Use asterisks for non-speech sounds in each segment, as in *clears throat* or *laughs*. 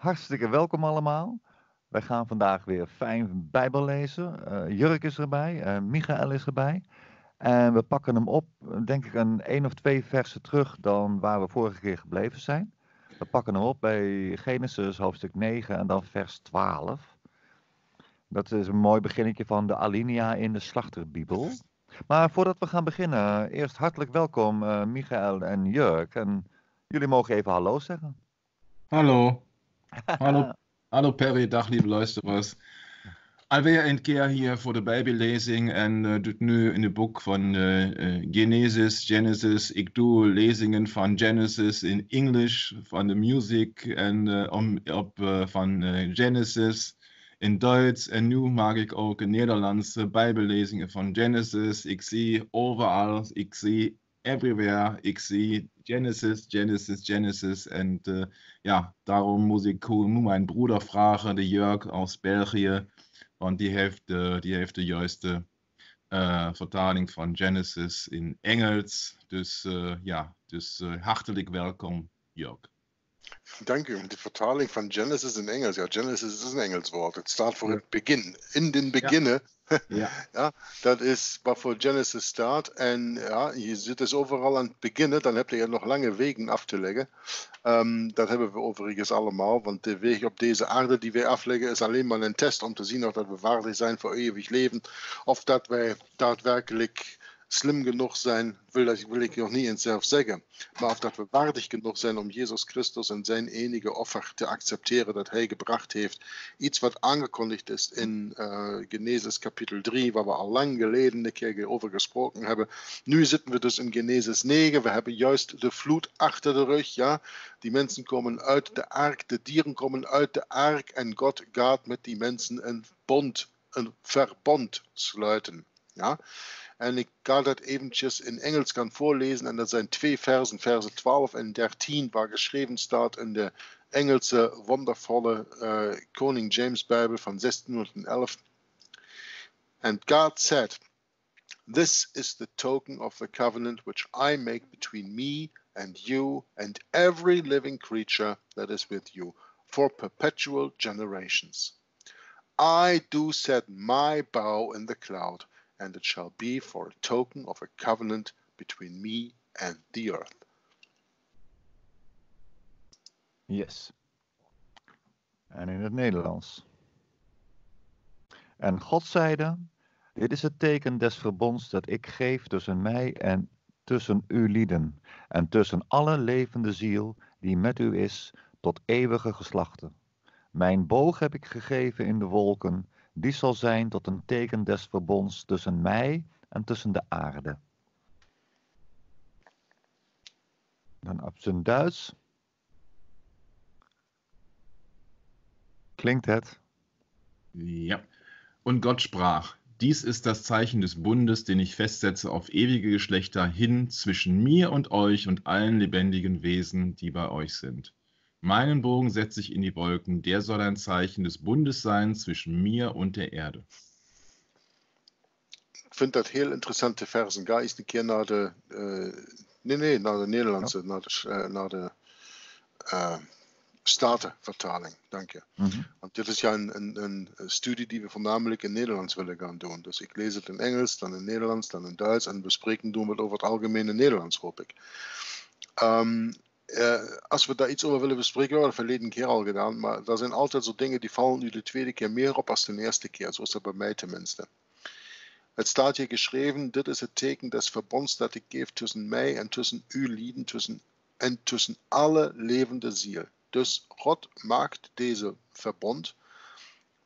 Hartstikke welkom allemaal. Wij gaan vandaag weer fijn Bijbel lezen. Uh, Jurk is erbij, uh, Michael is erbij. En we pakken hem op, denk ik, een één of twee versen terug dan waar we vorige keer gebleven zijn. We pakken hem op bij Genesis hoofdstuk 9 en dan vers 12. Dat is een mooi beginnetje van de alinea in de Slachterbibel. Maar voordat we gaan beginnen, eerst hartelijk welkom uh, Michael en Jurk. En jullie mogen even hallo zeggen. Hallo. Hallo, *laughs* hallo Perry, dag lieve luisteraars. Alweer een keer hier voor de Bijbellezing en uh, doet nu in het boek van uh, Genesis, Genesis. Ik doe lezingen van Genesis in Engels, van de muziek en uh, om, op, van Genesis in Duits. En nu maak ik ook Nederlandse Bijbellezingen van Genesis. Ik zie overal, ik zie Everywhere, XE, Genesis, Genesis, Genesis. Und äh, ja, darum muss ich nur meinen Bruder fragen, der Jörg aus Belgien. Und die Hälfte, die Hälfte jüngste äh, Vertaling von Genesis in Engels. Dus äh, ja, dus äh, hartelijk willkommen, Jörg. Dank u. De vertaling van Genesis in Engels. Ja, Genesis is een Engels woord. Het staat voor het begin. In den beginnen. *laughs* Ja. ja. ja. dat is waarvoor Genesis staat. En ja, je zit dus overal aan het beginnen. Dan heb je nog lange wegen af te leggen. Um, dat hebben we overigens allemaal. Want de weg op deze aarde die wij afleggen is alleen maar een test om te zien of dat we waardig zijn voor eeuwig leven. Of dat wij daadwerkelijk slim genoeg zijn, wil, dat, wil ik nog niet eens zelf zeggen. Maar of dat we waardig genoeg zijn om Jezus Christus en zijn enige offer te accepteren dat hij gebracht heeft. Iets wat aangekondigd is in uh, Genesis kapitel 3, waar we al lang geleden een keer over gesproken hebben. Nu zitten we dus in Genesis 9. We hebben juist de vloed achter de rug. Ja? Die mensen komen uit de ark, de dieren komen uit de ark en God gaat met die mensen een bond, een verbond sluiten. Ja? En ik ga dat eventjes in Engels gaan voorlezen. En dat zijn twee versen, versen 12 en 13, waar geschreven staat in de Engelse wondervolle uh, Koning James Bijbel van 1611. And God said, This is the token of the covenant which I make between me and you and every living creature that is with you for perpetual generations. I do set my bow in the cloud and it shall be for a token of a covenant between me and the earth. Yes. En in het Nederlands. En God zeide, dit is het teken des verbonds dat ik geef tussen mij en tussen u lieden, en tussen alle levende ziel die met u is, tot eeuwige geslachten. Mijn boog heb ik gegeven in de wolken, die zal zijn tot een teken des verbonds tussen mij en tussen de aarde. Dan op zijn Duits. Klingt het? Ja. Und Gott sprach, dies ist das Zeichen des Bundes, den ich festsetze auf ewige Geschlechter hin zwischen mir und euch und allen lebendigen Wesen, die bei euch sind. Meinen Bogen setze ich in die Wolken, der soll ein Zeichen des Bundes sein zwischen mir und der Erde. Ik vind dat heel interessante versen. Ga eens een keer naar de, uh, nee, nee, naar de Nederlandse, ja. naar de, uh, naar de uh, Statenvertaling. Dank je. Mm -hmm. Want dit is ja een, een, een, studie die we voornamelijk in Nederlands willen gaan doen. Dus ik lees het in Engels, dan in Nederlands, dan in Duits en bespreken doen we het over het algemene Nederlands, hoop ik. Um, uh, als we daar iets over willen bespreken, we hebben we verleden keer al gedaan, maar er zijn altijd zo dingen die vallen nu de tweede keer meer op als de eerste keer. Zo is dat bij mij tenminste. Het staat hier geschreven, dit is het teken des verbonds dat ik geef tussen mij en tussen u lieden tussen, en tussen alle levende ziel. Dus God maakt deze verbond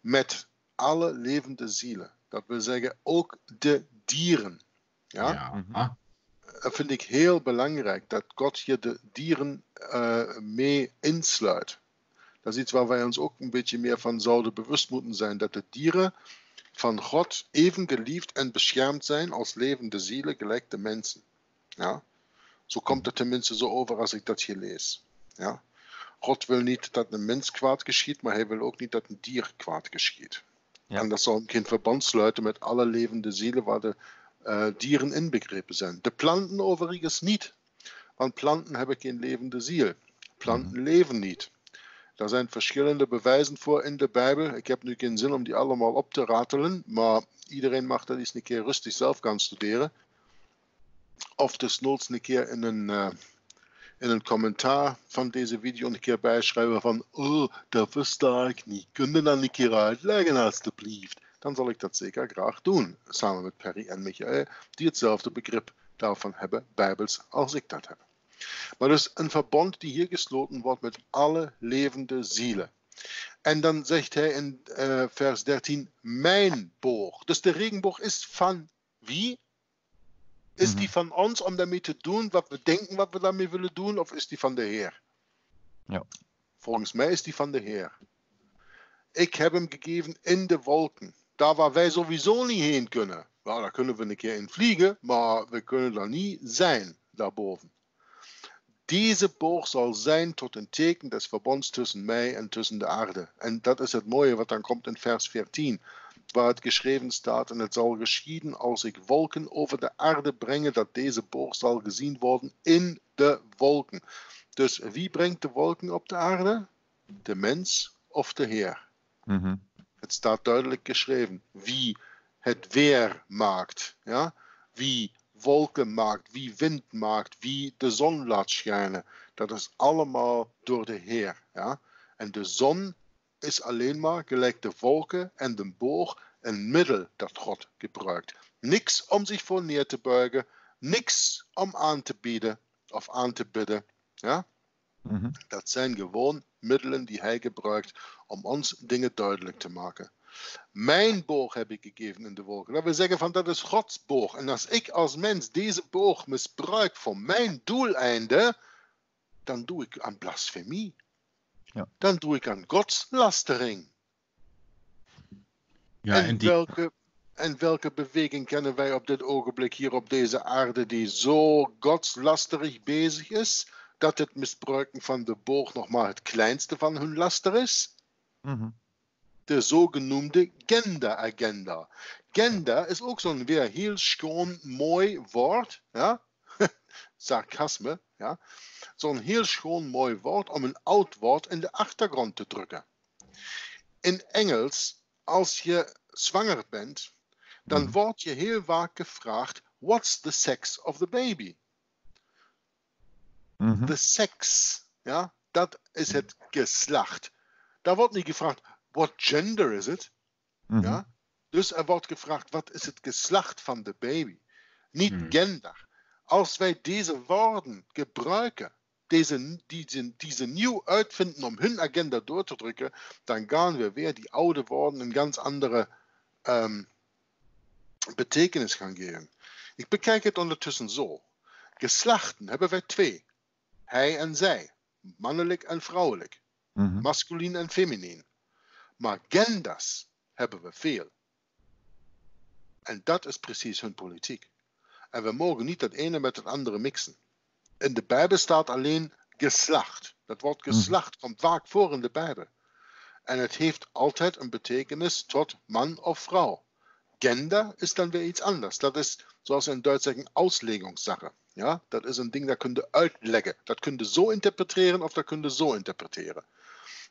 met alle levende zielen. Dat wil zeggen ook de dieren. Ja? ja. Vind ik heel belangrijk dat God hier de dieren uh, mee insluit. Dat is iets waar wij ons ook een beetje meer van zouden bewust moeten zijn. Dat de dieren van God even geliefd en beschermd zijn als levende zielen, gelijk de mensen. Ja? Zo komt het tenminste zo over als ik dat hier lees. Ja? God wil niet dat een mens kwaad geschiet, maar hij wil ook niet dat een dier kwaad geschiet. Ja. En dat zal geen verband sluiten met alle levende zielen waar de uh, dieren inbegrepen zijn. De planten overigens niet, want planten hebben geen levende ziel. Planten mm leven niet. Daar zijn verschillende bewijzen voor in de Bijbel. Ik heb nu geen zin om die allemaal op te ratelen, maar iedereen mag dat eens een keer rustig zelf gaan studeren. Of desnoods een keer in een, uh, in een commentaar van deze video een keer bijschrijven van oh, dat versta ik niet. Kun je dan een keer uitleggen alstublieft? Dan zal ik dat zeker graag doen, samen met Perry en Michael, die hetzelfde begrip daarvan hebben, bijbels, als ik dat heb. Maar dus een verbond die hier gesloten wordt met alle levende zielen. En dan zegt hij in uh, vers 13, mijn boog. Dus de regenboog is van wie? Is die mhm. van ons om daarmee te doen wat we denken wat we daarmee willen doen, of is die van de Heer? Ja. Volgens mij is die van de Heer. Ik heb hem gegeven in de wolken, daar waar wij sowieso niet heen kunnen. Nou, daar kunnen we een keer in vliegen, maar we kunnen daar niet zijn, daarboven. Deze boog zal zijn tot een teken des verbonds tussen mij en tussen de aarde. En dat is het mooie wat dan komt in vers 14, waar het geschreven staat: En het zal geschieden als ik wolken over de aarde brengen, dat deze boog zal gezien worden in de wolken. Dus wie brengt de wolken op de aarde? De mens of de Heer? Mm Het staat duidelijk geschreven. Wie het weer maakt, ja? wie wolken maakt, wie wind maakt, wie de zon laat schijnen. Dat is allemaal door de Heer. Ja? En de zon is alleen maar gelijk de wolken en de boog een middel dat God gebruikt. Niks om zich voor neer te buigen, niks om aan te bieden of aan te bidden. Ja? Mhm. Dat zijn gewoon middelen die hij gebruikt om ons dingen duidelijk te maken. Mijn boog heb ik gegeven in de wolken. Dat wil zeggen van dat is Gods boog. En als ik als mens deze boog misbruik voor mijn doeleinde, dan doe ik aan blasfemie. Ja. Dan doe ik aan godslastering. Ja, en, welke, en welke beweging kennen wij op dit ogenblik hier op deze aarde die zo godslasterig bezig is, dat het misbruiken van de boog nog maar het kleinste van hun laster is? Mm de zogenoemde Gender-agenda. Gender is ook zo'n weer heel schoon, mooi woord. Ja? *laughs* Sarcasme. Ja? Zo'n heel schoon, mooi woord om een oud woord in de achtergrond te drukken. In Engels, als je zwanger bent, dan mhm. wordt je heel vaak gevraagd: What's the sex of the baby? Mm The sex, ja, dat is het geslacht. Daar wordt niet gevraagd: what gender is it? Mhm. Ja? Dus er wordt gevraagd, wat is het geslacht van de baby? Niet Mhm. gender. Als wij deze woorden gebruiken, deze, die, die ze nieuw uitvinden om hun agenda door te drukken, dan gaan we weer die oude woorden een ganz andere ehm, betekenis gaan geven. Ik bekijk het ondertussen zo. Geslachten hebben wij twee. Hij en zij. Mannelijk en vrouwelijk. Mhm. Masculien en feminien. Maar genders hebben we veel. En dat is precies hun politiek. En we mogen niet het ene met het andere mixen. In de Bijbel staat alleen geslacht. Dat woord geslacht komt vaak voor in de Bijbel. En het heeft altijd een betekenis tot man of vrouw. Gender is dan weer iets anders. Dat is, zoals we in Duits zeggen, Auslegungssache. Ja, dat is een ding dat kun je uitleggen. Dat kun je zo interpreteren of dat kun je zo interpreteren.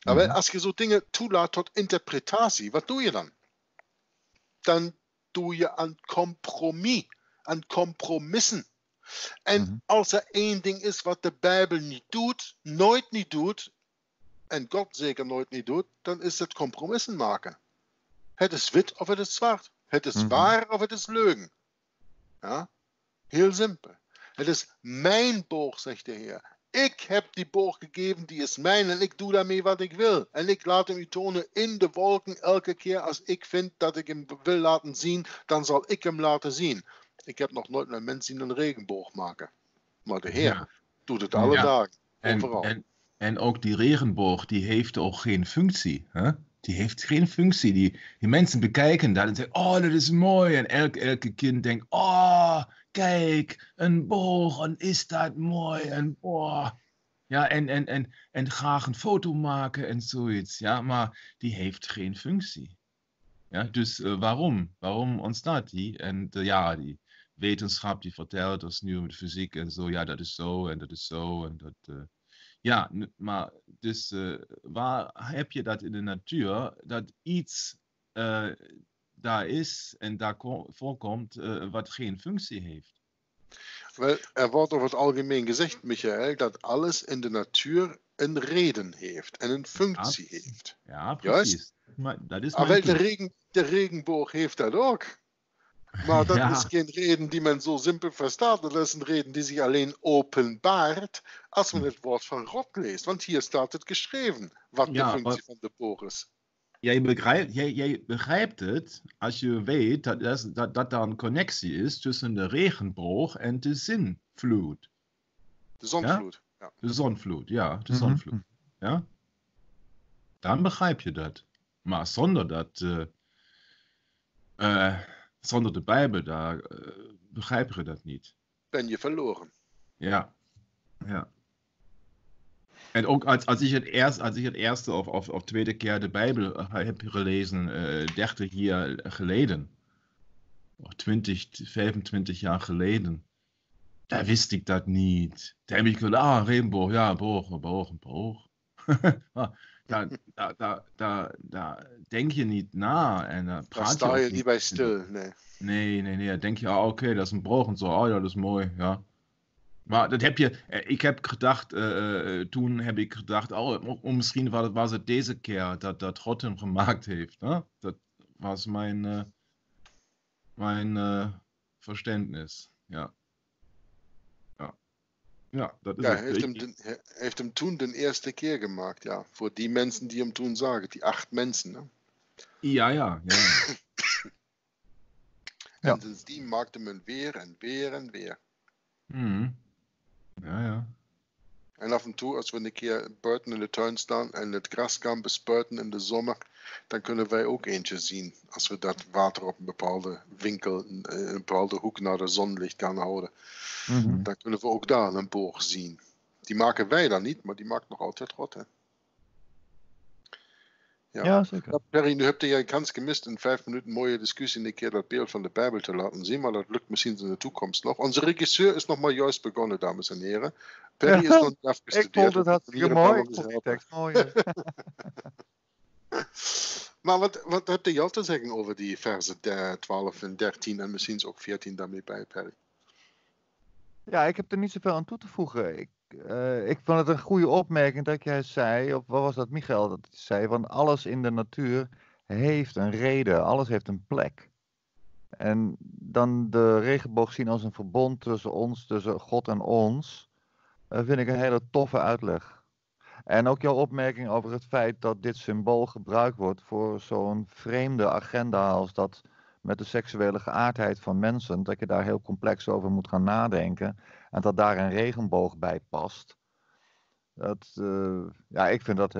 Maar als je zo dingen toelaat tot interpretatie, wat doe je dan? Dan doe je aan compromis, aan compromissen. En Mhm. als er één ding is wat de Bijbel niet doet, nooit niet doet, en God zeker nooit niet doet, dan is het compromissen maken. Het is wit of het is zwart. Het is Mhm. waar of het is leugen. Ja? Heel simpel. Het is mijn boog, zegt de Heer. Ik heb die boog gegeven, die is mijn en ik doe daarmee wat ik wil. En ik laat hem u tonen in de wolken elke keer als ik vind dat ik hem wil laten zien, dan zal ik hem laten zien. Ik heb nog nooit een mens zien een regenboog maken. Maar de Heer Ja. doet het alle Ja. dagen, En, overal. en, en ook die regenboog, die heeft ook geen functie. Hè? Die heeft geen functie. Die, die mensen bekijken dat en zeggen, oh, dat is mooi. En elk, elke kind denkt, oh, kijk, een boog, en is dat mooi. En, oh. Ja, en, en, en, en graag een foto maken en zoiets. Ja, maar die heeft geen functie. Ja, dus eh, waarom? Waarom ontstaat die? En eh, ja, die wetenschap die vertelt ons nu met fysiek en zo, ja, dat is zo en dat is zo. En dat, eh, Ja, maar dus waar heb je dat in de natuur, dat iets daar is en daar voorkomt uh, wat geen functie heeft? Wel, er wordt over het algemeen gezegd, Michael, dat alles in de natuur een reden heeft en een functie ja, heeft. Ja, precies. Maar dat is maar de, regen, de regenboog heeft dat ook. Maar dat *laughs* ja. is geen reden die men zo simpel verstaat. Dat is een reden die zich alleen openbaart als men het woord van God leest. Want hier staat het geschreven, wat ja, de functie maar... van de boog is. Ja, ihr begreift, ja, ja, begreift als ihr wisst, dass, dass, dass da eine Konnexie ist zwischen der Regenbruch und der Sinnflut. Die Sonnenflut, ja? ja. Die Sonnenflut, ja, die mhm. Sonnenflut. Ja? Dann begreift ihr das. Mal sonder dat, äh, äh, sonder die Bibel, da äh, begreift ihr das nicht. Wenn ihr verloren. Ja, ja. En ook als, als, ik, het eerst, als ik het eerste of, of, of tweede keer de Bijbel heb gelezen, uh, 30 jaar geleden, of 20, 25 jaar geleden, da wist ik dat niet. Da heb ik gedacht, ah, regenboog, ja, boog, boog, boog. da, da, da, da, da denk je niet na. En uh, praat Daar sta je, niet bij stil, nee. Nee, nee, nee. Dan denk je, ah, oké, okay, dat is een boog en zo. Oh ja, dat is mooi, ja. Maar dat heb je, eh, ik heb gedacht, uh, toen heb ik gedacht, oh, misschien was het, deze keer dat, dat hem gemaakt heeft. Hè? Dat was mijn, uh, mijn uh, verständnis, ja. Ja, ja dat is ja. Heeft hem, den, heeft hem toen de eerste keer gemaakt, ja. Voor die mensen die hem toen zagen, die acht mensen. Hè? Ja, ja, ja. en ja. *laughs* sindsdien maakte men weer en weer en weer. Mm. Ja, ja. En af en toe, als we een keer buiten in de tuin staan en het gras gaan bespuiten in de zomer, dan kunnen wij ook eentje zien. Als we dat water op een bepaalde winkel, in een bepaalde hoek naar de zonlicht gaan houden. Mm -hmm. Dan kunnen we ook daar een boog zien. Die maken wij dan niet, maar die maakt nog altijd rot. Hè? Ja, ja zeker. Ja, Perry, nu heb je een kans gemist in vijf minuten mooie discussie een keer dat beeld van de Bijbel te laten zien, maar dat lukt misschien in de toekomst nog. Onze regisseur is nog maar juist begonnen, dames en heren. Perry ja, is nog niet afgestudeerd. Ik vond het hartstikke mooi. Ik vond die tekst mooi. *laughs* maar wat, wat heb je al te zeggen over die versen 12 en 13 en misschien ook 14 daarmee bij, Perry? Ja, ik heb er niet zoveel aan toe te voegen. Ik uh, ik vond het een goede opmerking dat jij zei, of wat was dat Michael dat zei, van alles in de natuur heeft een reden, alles heeft een plek. En dan de regenboog zien als een verbond tussen ons, tussen God en ons, uh, vind ik een hele toffe uitleg. En ook jouw opmerking over het feit dat dit symbool gebruikt wordt voor zo'n vreemde agenda als dat met de seksuele geaardheid van mensen, dat je daar heel complex over moet gaan nadenken en dat daar een regenboog bij past. Dat, uh, ja, ik vind dat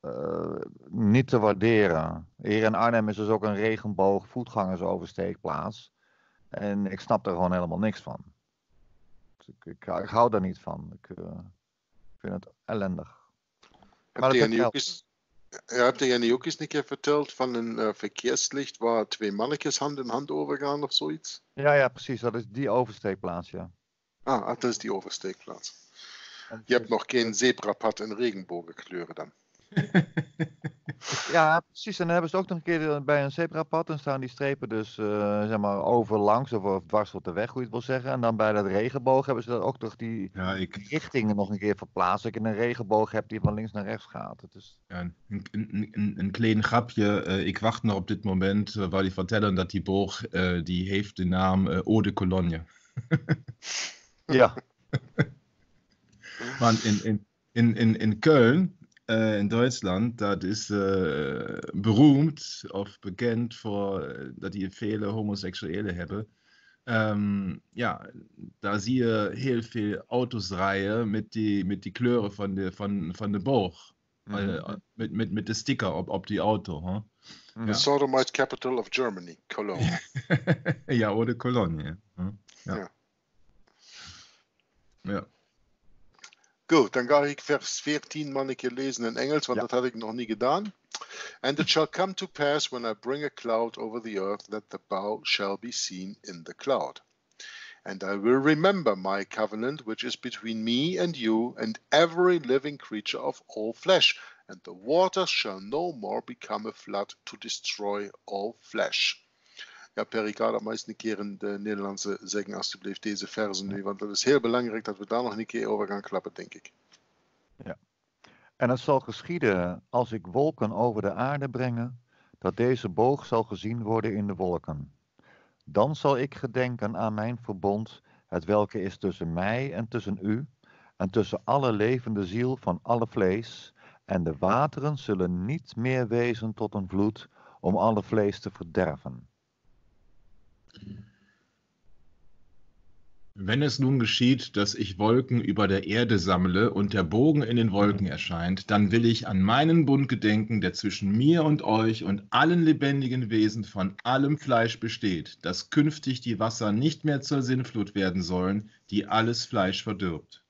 uh, niet te waarderen. Hier in Arnhem is dus ook een regenboog voetgangersoversteekplaats. En ik snap er gewoon helemaal niks van. Dus ik, ik, ik, hou daar niet van. Ik uh, vind het ellendig. Maar je ook heb jij ook eens een keer verteld van een uh, verkeerslicht waar twee mannetjes hand in hand overgaan of zoiets? Ja, ja, precies. Dat is die oversteekplaats, ja. Ah, dat is die oversteekplaats. Je hebt nog geen zebrapad in regenbogenkleuren dan. *laughs* ja, precies. En dan hebben ze ook nog een keer bij een zebrapad. Dan staan die strepen dus uh, zeg maar overlangs of, of dwars op de weg, hoe je het wil zeggen. En dan bij dat regenboog hebben ze dan ook nog die ja, ik... richtingen nog een keer verplaatst. Dat je een regenboog hebt die van links naar rechts gaat. Het is... ja, een, een, een, een klein grapje. Uh, ik wacht nog op dit moment uh, waar die vertellen dat die boog, die heeft de naam Eau de Cologne. Ja. *laughs* Want in, in, in, in, in Köln, äh, in Deutschland, das ist äh, berühmt, oft bekannt, dass die viele Homosexuelle haben. Ähm, ja, da siehe heel viel Autosreihe mit die mit die Klöre von der von von der Bauch. Mhm. Äh, mit, mit, mit dem Sticker, ob, ob die Auto. Huh? Mhm. Ja. Sodomized Capital of Germany, Cologne. *laughs* ja, oder Cologne. Hm? Ja. ja. ja. Goed, dan ga ik vers 14 maar een keer in Engels, want ja. dat had ik nog niet gedaan. And it shall come to pass when I bring a cloud over the earth that the bow shall be seen in the cloud. And I will remember my covenant, which is between me and you and every living creature of all flesh. And the waters shall no more become a flood to destroy all flesh. Ja, dat maar eens een keer in de Nederlandse zeggen, alsjeblieft, deze versen nu. Want het is heel belangrijk dat we daar nog een keer over gaan klappen, denk ik. Ja. En het zal geschieden als ik wolken over de aarde brengen, dat deze boog zal gezien worden in de wolken. Dan zal ik gedenken aan mijn verbond, het welke is tussen mij en tussen u, en tussen alle levende ziel van alle vlees, en de wateren zullen niet meer wezen tot een vloed om alle vlees te verderven. Wenn es nun geschieht, dass ich Wolken über der Erde sammle und der Bogen in den Wolken erscheint, dann will ich an meinen Bund gedenken, der zwischen mir und euch und allen lebendigen Wesen von allem Fleisch besteht, dass künftig die Wasser nicht mehr zur Sinnflut werden sollen, die alles Fleisch verdirbt.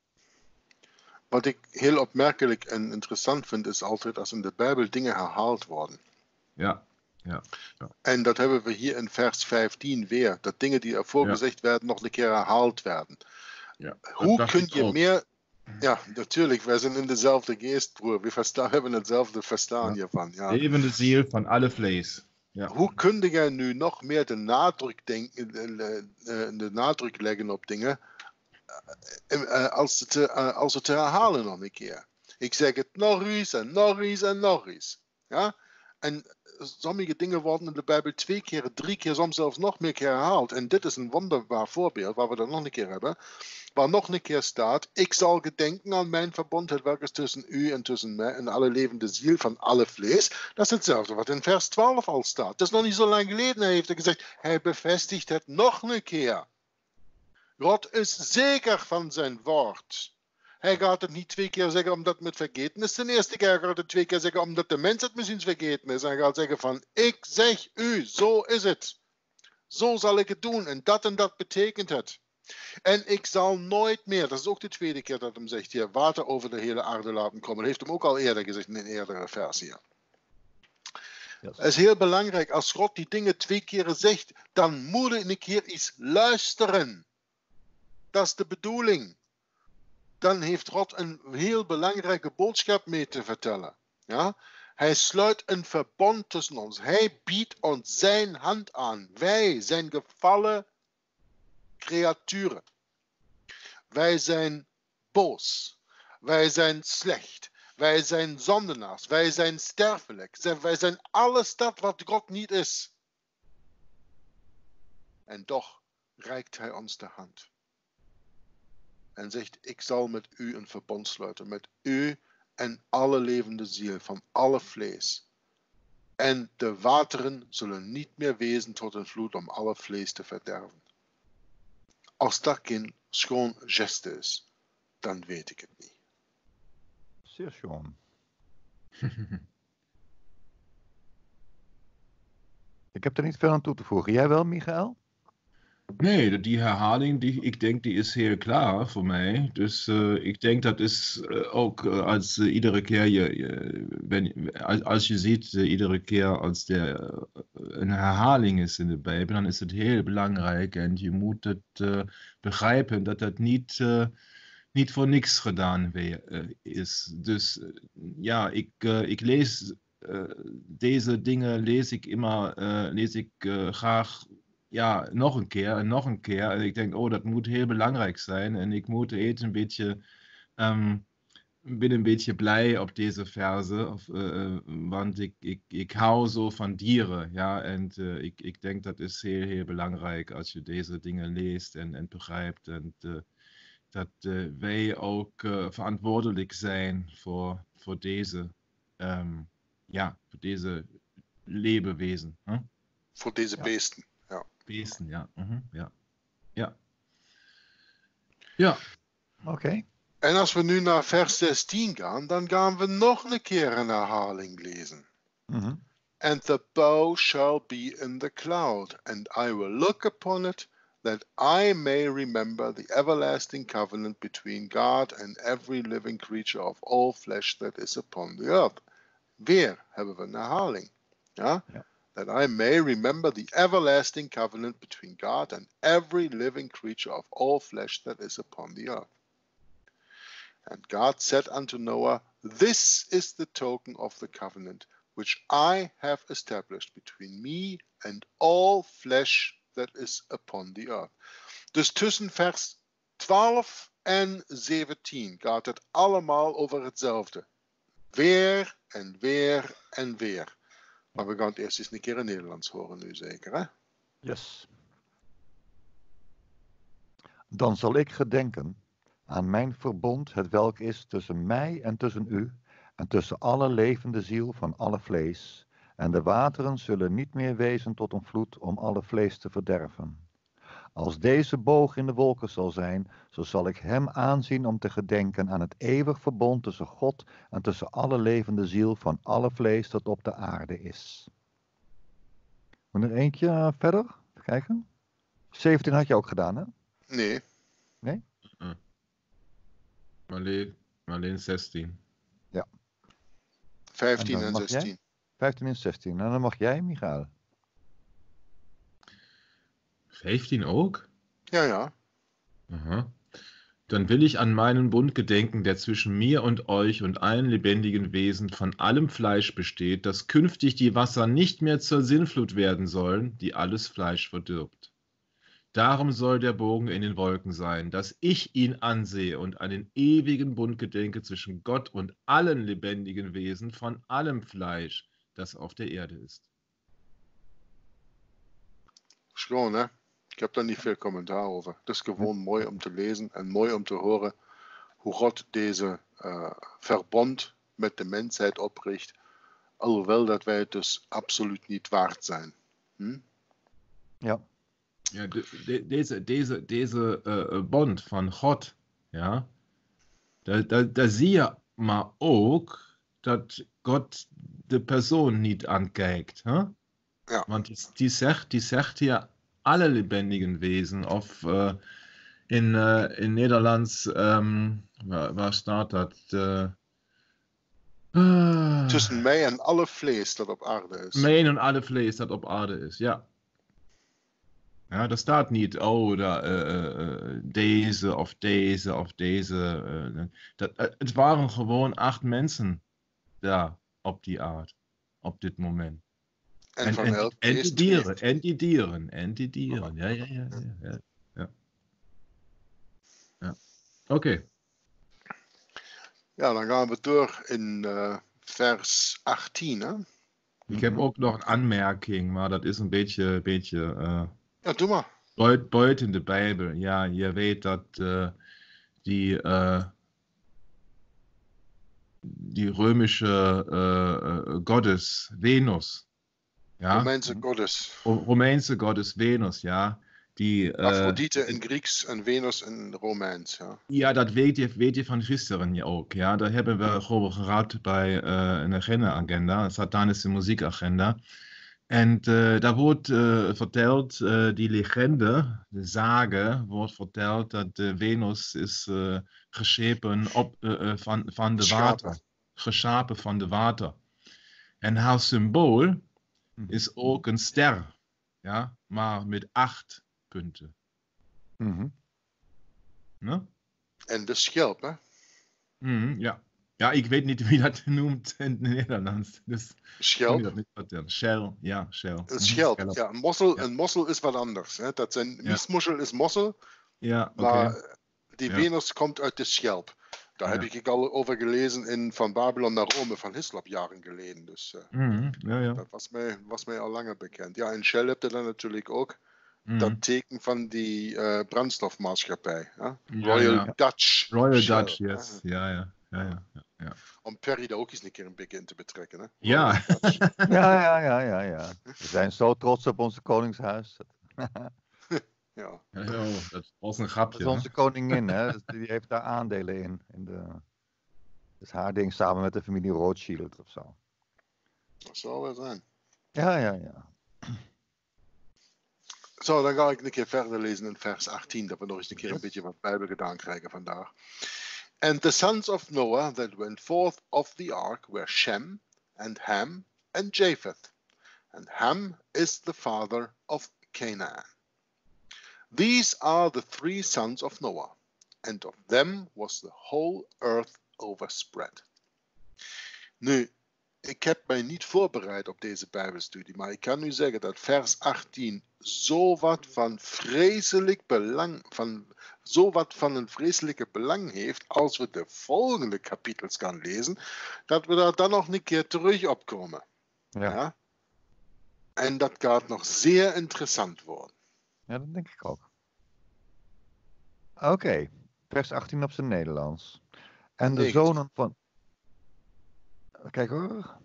Wat ik heel opmerkelijk en interessant vind, is altijd als in de Bijbel dingen herhaald worden. Ja. Ja, ja. En dat hebben we hier in vers 15 weer. Dat dingen die ervoor ja. gezegd werden nog een keer herhaald werden. Ja, Hoe kun je meer... Ja, natuurlijk, wij zijn in dezelfde geest, broer. We verstaan, hebben hetzelfde verstaan hiervan. Ja. Levende ziel van alle vlees. Ja. Hoe kun jij nu nog meer de nadruk, denken, de, de nadruk leggen op dingen als het, als het te herhalen nog een keer? Ik zeg het nog eens en nog eens en nog eens. Ja? En sommige dingen worden in de Bijbel twee keer, drie keer, soms zelfs nog meer keer herhaald. En dit is een wonderbaar voorbeeld, waar we dat nog een keer hebben. Waar nog een keer staat, ik zal gedenken aan mijn verbond, het welk is tussen u en tussen mij en alle levende ziel van alle vlees. Dat is hetzelfde wat in vers 12 al staat. Het is nog niet zo lang geleden, hij heeft gezegd, hij bevestigt het nog een keer. God is zeker van zijn woord. Hij gaat het niet twee keer zeggen omdat het vergeten is. De eerste keer gaat het twee keer zeggen omdat de mens het misschien vergeten is. Hij gaat zeggen van ik zeg u, zo is het. Zo zal ik het doen en dat en dat betekent het. En ik zal nooit meer, dat is ook de tweede keer dat hem zegt hier, water over de hele aarde laten komen. Dat heeft hem ook al eerder gezegd in een eerdere versie. Het is heel belangrijk, als God die dingen twee keer zegt, dan moet ik een keer iets luisteren. Dat is de bedoeling dan heeft God een heel belangrijke boodschap mee te vertellen. Ja? Hij sluit een verbond tussen ons. Hij biedt ons zijn hand aan. Wij zijn gevallen creaturen. Wij zijn boos. Wij zijn slecht. Wij zijn zondenaars. Wij zijn sterfelijk. Wij zijn alles dat wat God niet is. En toch reikt hij ons de hand en zegt: Ik zal met u een verbond sluiten, met u en alle levende ziel van alle vlees. En de wateren zullen niet meer wezen tot een vloed om alle vlees te verderven. Als dat geen schoon geste is, dan weet ik het niet. Zeer schoon. *laughs* ik heb er niet veel aan toe te voegen. Jij wel, Michael? Nee, die herhaling, die, ik denk, die is heel klaar voor mij. Dus uh, ik denk dat is uh, ook uh, als iedere keer je, wenn, als, als, je ziet, iedere keer als er een herhaling is in de Bijbel, dan is het heel belangrijk en je moet het begrijpen dat dat niet, niet voor niks gedaan is. Dus ja, ik, ik lees deze dingen, lees ik immer, lees ik graag ja, nog een keer en nog een keer. En ik denk, oh, dat moet heel belangrijk zijn. En ik moet eten een beetje, um, ben een beetje blij op deze verse. Of, uh, want ik, ik, ik hou zo van dieren. Ja, en uh, ik, ik denk dat is heel, heel belangrijk als je deze dingen leest en, en begrijpt. En uh, dat wij ook verantwoordelijk zijn voor, voor deze, um, ja, voor deze levenwezen. Huh? Voor deze beesten. Beesten, ja. Mhm, ja. Ja. Ja. Oké. Okay. En als we nu naar vers 16 gaan, dan gaan we nog een keer een herhaling lezen. Mm -hmm. And the bow shall be in the cloud, and I will look upon it, that I may remember the everlasting covenant between God and every living creature of all flesh that is upon the earth. Weer hebben we een herhaling. Ja? ja. That I may remember the everlasting covenant between God and every living creature of all flesh that is upon the earth. And God said unto Noah, This is the token of the covenant which I have established between me and all flesh that is upon the earth. Dus tussen vers 12 en 17 gaat het allemaal over hetzelfde. Weer en weer en weer. Maar we gaan het eerst eens een keer in Nederlands horen nu zeker, hè? Yes. Dan zal ik gedenken aan mijn verbond, het welk is tussen mij en tussen u, en tussen alle levende ziel van alle vlees. En de wateren zullen niet meer wezen tot een vloed om alle vlees te verderven. Als deze boog in de wolken zal zijn, zo zal ik hem aanzien om te gedenken aan het eeuwig verbond tussen God en tussen alle levende ziel van alle vlees dat op de aarde is. Moet er eentje uh, verder? Even kijken. 17 had je ook gedaan, hè? Nee. Nee? Uh -uh. alleen 16. Ja. 15 en, en 16. Jij? 15 en 16. En dan mag jij, Michael. 15 ook? Ja, ja. Aha. Dann will ich an meinen Bund gedenken, der zwischen mir und euch und allen lebendigen Wesen von allem Fleisch besteht, dass künftig die Wasser nicht mehr zur Sinnflut werden sollen, die alles Fleisch verdirbt. Darum soll der Bogen in den Wolken sein, dass ich ihn ansehe und an den ewigen Bund gedenke zwischen Gott und allen lebendigen Wesen von allem Fleisch, das auf der Erde ist. Schoon, hè? Ik heb daar niet veel commentaar over. Het is gewoon mooi om te lezen en mooi om te horen hoe God deze uh, verbond met de mensheid opricht, alhoewel dat wij het dus absoluut niet waard zijn. Hm? Ja. Ja, de, de, deze, deze, deze uh, bond van God, ja, daar, daar, daar zie je maar ook dat God de persoon niet aankijkt. Hè? Ja. Want die, die, zegt, die zegt hier alle lebendigen Wesen. Of uh, in, uh, in Nederlands, um, waar, waar, staat dat? Uh, Tussen mij en alle vlees dat op aarde is. Mij en alle vlees dat op aarde is, ja. Ja, daar staat niet, oh, da, deze of deze of deze. dat, het waren gewoon acht mensen daar op die aard, op dit moment. Endidieren, endidieren, endidieren. Ja, ja, ja, ja, ja, ja. Okay. Ja, dann gehen wir durch in uh, vers 18. Ne? Ich habe heb mhm. ook nog een aanmerking, maar dat is een beetje. beetje uh, ja, tu mal. Beut, deut in der Bibel. Ja, ihr weet dass uh, äh, die, die Römische Gottes Venus. Ja? Goddess Gottes. Romanze Gottes, Venus, ja. Die, äh, Aphrodite äh, in Grieks und Venus in Romans, ja. Ja, das weet, weet je van gisteren ja auch, Ja. Da haben wir darüber gehad bei äh, einer Agenda, satanische Musikagenda. Und äh, da wurde äh, verteld, äh, die Legende, die Sage, wurde verteld, dass äh, Venus ist äh, geschapen op, von, von de Water. Geschapen von de Water. En haar symbool Mhm. is ook een ster, ja, maar met acht punten. Mhm. Ne? En de schelp, hè? Mhm, ja. ja, ik weet niet wie dat noemt *laughs* in het Nederlands. Dus Schelp. dat niet vertellen. Shell, ja, shell. Een Mhm, schelp. Ja, een mossel, Ja. een mossel is wat anders. Hè? Dat zijn, Ja. miesmussel is mossel, Ja, oké. maar die Ja. Venus komt uit de schelp. Daar Ja. heb ik al over gelezen in Van Babylon naar Rome van Hislop jaren geleden. Dus ja, ja. dat was mij, was mij al langer bekend. Ja, en Shell heb je dan natuurlijk ook Mhm. dat teken van die eh, brandstofmaatschappij. Ja, Royal ja. Dutch. Royal Shell, Dutch, yes. Ja, ja, ja, ja. ja. Om Perry daar ook eens een keer een beetje in te betrekken. Hè? Ja. *laughs* Ja, ja, ja, ja, ja. We zijn zo trots op onze koningshuis. *laughs* ja. Dat was een Dat grapje. is hè? onze koningin, hè? Dus Die heeft daar aandelen in. in de... Dat is haar ding samen met de familie Rothschild of zo. Dat zou wel zijn. Ja, ja, ja. Zo, dan ga ik een keer verder lezen in vers 18, dat we nog eens een keer een beetje wat Bijbel gedaan krijgen vandaag. And the sons of Noah that went forth of the ark were Shem, and Ham, and Japheth. and Ham is the father of Canaan. These are the three sons of Noah, and of them was the whole earth overspread. Nu, ik heb mij niet voorbereid op deze Bijbelstudie, maar ik kan u zeggen dat vers 18 zo wat van vreselijk belang, van, zo wat van een vreselijke belang heeft als we de volgende kapitels gaan lezen, dat we daar dan nog een keer terug opkomen. Ja. ja? En dat gaat nog zeer interessant worden. Ja, dat denk ik ook. Oké, vers 18 op zijn Nederlands. En de zonen van. Kijk hoor.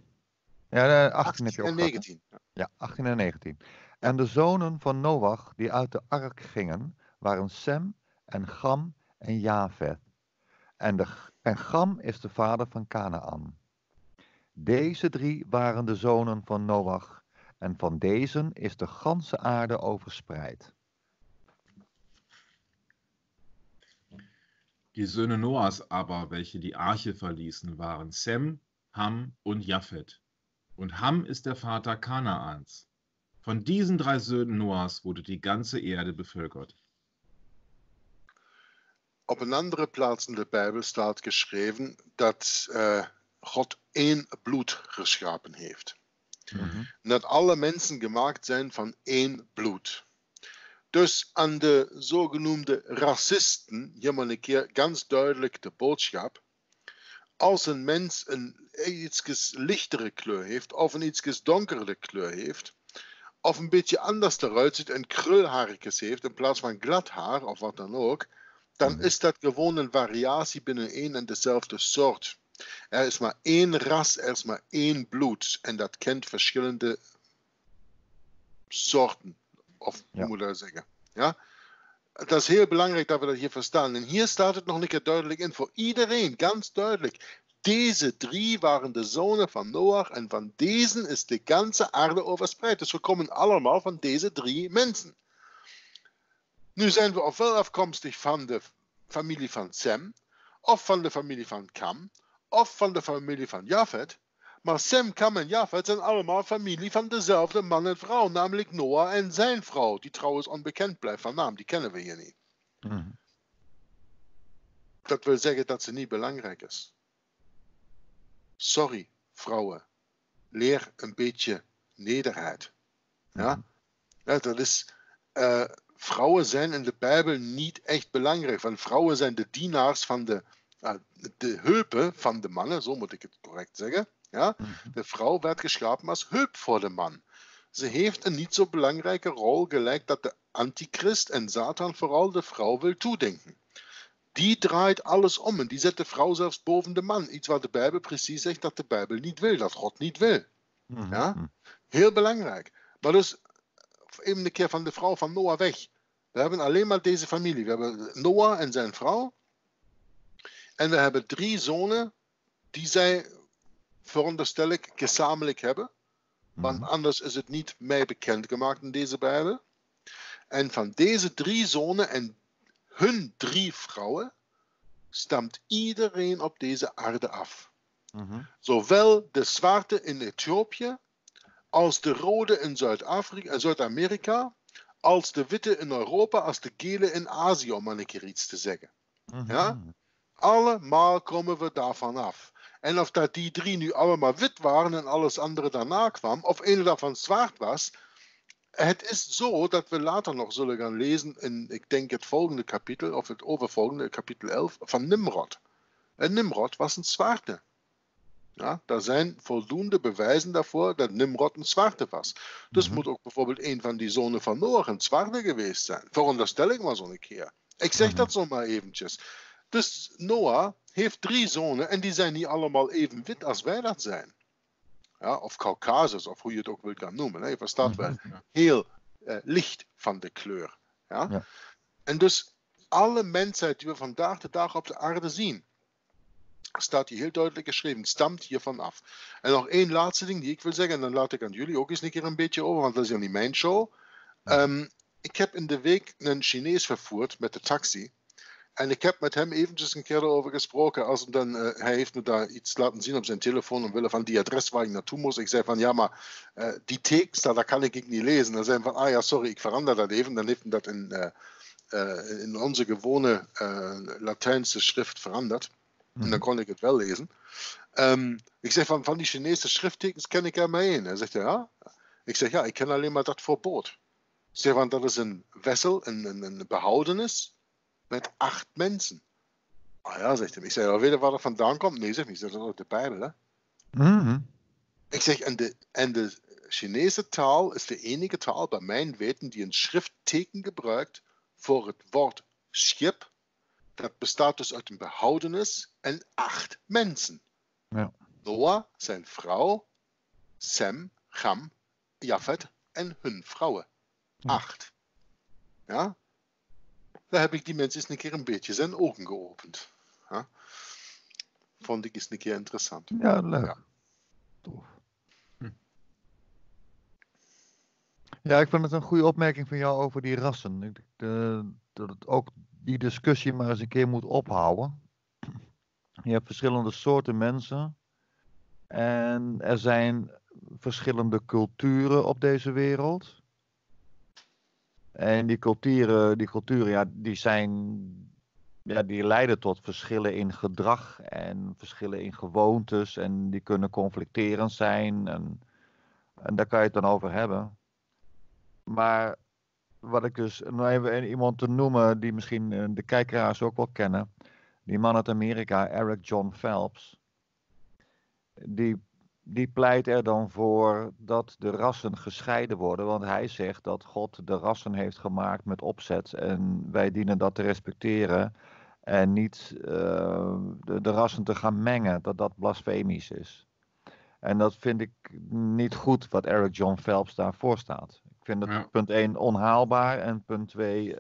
Ja, 18, heb je ook en 19. Ja, 18 en 19. En de zonen van Noach die uit de ark gingen, waren Sem en Gam en Javeth. En, de, en Gam is de vader van Canaan. Deze drie waren de zonen van Noach, en van deze is de ganse aarde overspreid. Die Söhne Noahs aber, welche die Arche verließen, waren Sem, Ham und Japhet. Und Ham ist der Vater Kanaans. Von diesen drei Söhnen Noahs wurde die ganze Erde bevölkert. Op een andere plaats in de Bijbel staat geschreven dat uh, God één bloed geschapen heeft. Mhm. Dat alle mensen gemaakt zijn van één bloed. Dus aan de zogenoemde racisten, hier maar een keer ganz duidelijk de boodschap. Als een mens een iets lichtere kleur heeft of een iets donkere kleur heeft, of een beetje anders eruit ziet en krulhaartjes heeft in plaats van glad haar of wat dan ook, dan mhm. is dat gewoon een variatie binnen één en dezelfde soort. Er is maar één ras, er is maar één bloed en dat kent verschillende soorten. Of hoe moet ik dat zeggen? Ja? Dat is heel belangrijk dat we dat hier verstaan. En hier staat het nog een keer duidelijk in voor iedereen, ganz duidelijk. Deze drie waren de zonen van Noach en van deze is de ganze aarde overspreid. Dus we komen allemaal van deze drie mensen. Nu zijn we ofwel afkomstig van de familie van Sem, of van de familie van Kam, of van de familie van Japhet. Maar Sem, Kam en Japhet zijn allemaal familie van dezelfde man en vrouw, namelijk Noah en zijn vrouw, die trouwens onbekend blijft van naam, die kennen we hier niet. Mhm. Dat wil zeggen dat ze niet belangrijk is. Sorry, vrouwen, leer een beetje nederheid. Ja, mhm. ja dat is. Uh, vrouwen zijn in de Bijbel niet echt belangrijk, want vrouwen zijn de dienaars van de, de heupen van de mannen, zo moet ik het correct zeggen. Ja? Mhm. De vrouw werd geschapen als heup voor de man. Ze heeft een niet zo belangrijke rol, gelijk dat de antichrist en Satan vooral de vrouw wil toedenken. Die draait alles om en die zet de vrouw zelfs boven de man. Iets wat de Bijbel precies zegt dat de Bijbel niet wil, dat God niet wil. Mhm. Ja? Heel belangrijk. Maar dus, even een keer van de vrouw van Noah weg. We hebben alleen maar deze familie. We hebben Noah en zijn vrouw. En we hebben drie zonen die zij veronderstel ik, gezamenlijk hebben. Want mhm. anders is het niet mij bekendgemaakt in deze Bijbel. En van deze drie zonen en hun drie vrouwen stamt iedereen op deze aarde af. Mhm. Zowel de zwarte in Ethiopië, als de rode in Zuid-Afrika, Zuid-Amerika, als de witte in Europa, als de gele in Azië, om maar een keer iets te zeggen. Mhm. Ja? Allemaal komen we daarvan af. En of dat die drie nu allemaal wit waren en alles andere daarna kwam, of een daarvan zwart was. Het is zo dat we later nog zullen gaan lezen in, ik denk het volgende kapitel, of het overvolgende, kapitel 11, van Nimrod. En Nimrod was een zwarte. Ja, er zijn voldoende bewijzen daarvoor dat Nimrod een zwarte was. Dus mm moet ook bijvoorbeeld een van die zonen van Noach een zwarte geweest zijn. Veronderstel ik maar zo'n keer. Ik zeg mm -hmm. dat zomaar eventjes. Dus Noah heeft drie zonen en die zijn niet allemaal even wit als wij dat zijn. Ja, of Caucasus, of hoe je het ook wil gaan noemen. Hè. Je verstaat wel. Heel uh, licht van de kleur. Ja? ja? En dus alle mensheid die we vandaag de dag op de aarde zien, staat hier heel duidelijk geschreven, stamt hiervan af. En nog één laatste ding die ik wil zeggen, en dan laat ik aan jullie ook eens een keer een beetje over, want dat is ja niet mijn show. Um, ik heb in de week een Chinees vervoerd met de taxi. En ik heb met hem eventjes een keer erover gesproken. Als hem dan, uh, hij heeft me daar iets laten zien op zijn telefoon omwille van die adres waar ik naartoe moest. Ik zei van ja, maar uh, die tekst, daar kan ik niet lezen. Dan zei hij van ah ja, sorry, ik verander dat even. Dan heeft hij dat in, uh, in onze gewone Latijnse schrift veranderd. En dan mhm. kon ik het wel lezen. Um, ik zeg van, van die Chinese schrifttekens ken ik er maar één. Hij zegt ja. Ik zeg ja, ik ken alleen maar dat voor boot. Ik zeg van dat is een wessel, een, een, een behoudenis met acht mensen. Ah ja, zegt hij. Ik zeg, weet je waar dat vandaan komt? Nee, zeg ik. Dat is uit de Bijbel, hè. Mm Ik zeg, en de, en de Chinese taal is de enige taal bij mijn weten die een schriftteken gebruikt voor het woord schip. Dat bestaat dus uit een behoudenis en acht mensen. Ja. Noah, zijn vrouw, Sem, Gam, Jafet en hun vrouwen. Acht. Ja? Daar heb ik die mensen eens een keer een beetje zijn ogen geopend. Ja? Vond ik eens een keer interessant. Ja, leuk. Ja. Tof. Hm. Ja, ik vind het een goede opmerking van jou over die rassen. Ik, de, dat het ook die discussie maar eens een keer moet ophouden. *clears throat* Je hebt verschillende soorten mensen. En er zijn verschillende culturen op deze wereld. En die culturen, die culturen ja, die zijn, ja, die leiden tot verschillen in gedrag en verschillen in gewoontes. En die kunnen conflicterend zijn. En, en daar kan je het dan over hebben. Maar wat ik dus, nog even iemand te noemen die misschien eh, de kijkeraars ook wel kennen. Die man uit Amerika, Eric John Phelps. Die die pleit er dan voor dat de rassen gescheiden worden. Want hij zegt dat God de rassen heeft gemaakt met opzet. En wij dienen dat te respecteren. En niet uh, de, de, rassen te gaan mengen. Dat dat blasfemisch is. En dat vind ik niet goed wat Eric John Phelps daarvoor staat. Ik vind het punt 1 onhaalbaar. En punt 2 uh,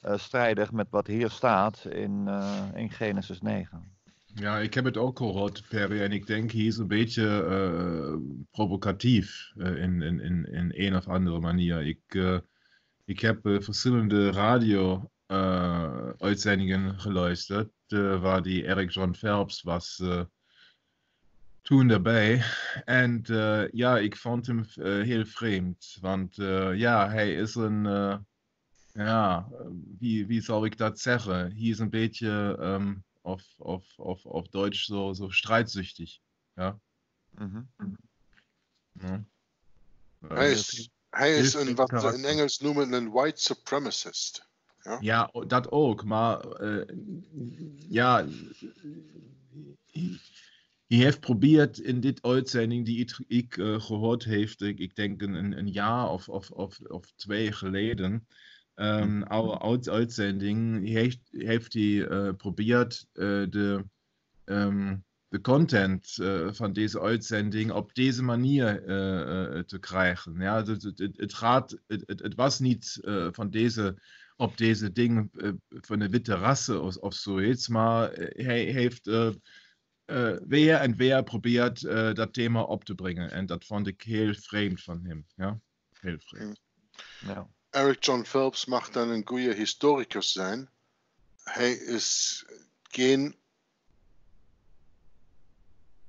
eh, strijdig met wat hier staat in, uh, in Genesis 9. Ja, ik heb het ook gehoord, Perry. En ik denk, hij is een beetje uh, provocatief uh, in, in, in, in een of andere manier. Ik, uh, ik heb verschillende radio-uitzendingen geluisterd, waar die Eric John Phelps was toen daarbij. En ja, ik vond hem heel vreemd. Want ja, hij is een, ja, wie, wie zal ik dat zeggen? Hij is een beetje... Um, auf, auf, auf, auf Deutsch so, so streitsüchtig. Ja. Mhm. ja. Heißt, heißt in, was, in Engels nennen einen White Supremacist. Ja, ja das auch. Mal, äh, ja, ich habe probiert in dit Uitzending, die ich, ich äh, gehört habe, ich, denke ein, ein Jahr auf, auf, auf, auf zwei geleden, ähm, mhm. auch outs outstanding. Ich habe die äh, probiert, äh, ähm, de content äh, von dieser outstanding auf diese Manier äh, äh, zu kriegen. Ja, also, es war es was nicht äh, von diese ob diese Dinge von der witte Rasse aus auf Suez mal hilft wer und wer probiert das Thema abzubringen und das fand ich heel fremd von ihm ja heel fremd mhm. ja Eric John Phelps mag dan een goede historicus zijn. Hij is geen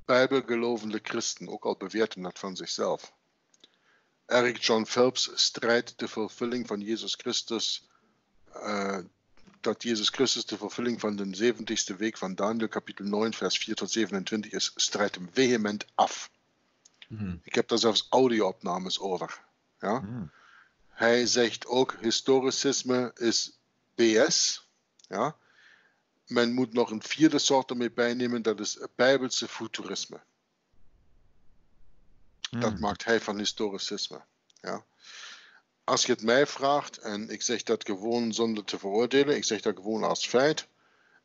bijbelgelovende christen, ook al beweert hij dat van zichzelf. Eric John Phelps strijdt de vervulling van Jezus Christus, uh, dat Jezus Christus de vervulling van de 70ste week van Daniel, kapitel 9, vers 4 tot 27 is, strijdt hem vehement af. Mm. Ik heb daar zelfs audio-opnames over. Ja? Mm. Hij zegt ook historicisme is BS. Ja? Men moet nog een vierde soort ermee bijnemen, dat is bijbelse futurisme. Dat hmm. maakt hij van historicisme. Ja? Als je het mij vraagt, en ik zeg dat gewoon zonder te veroordelen, ik zeg dat gewoon als feit,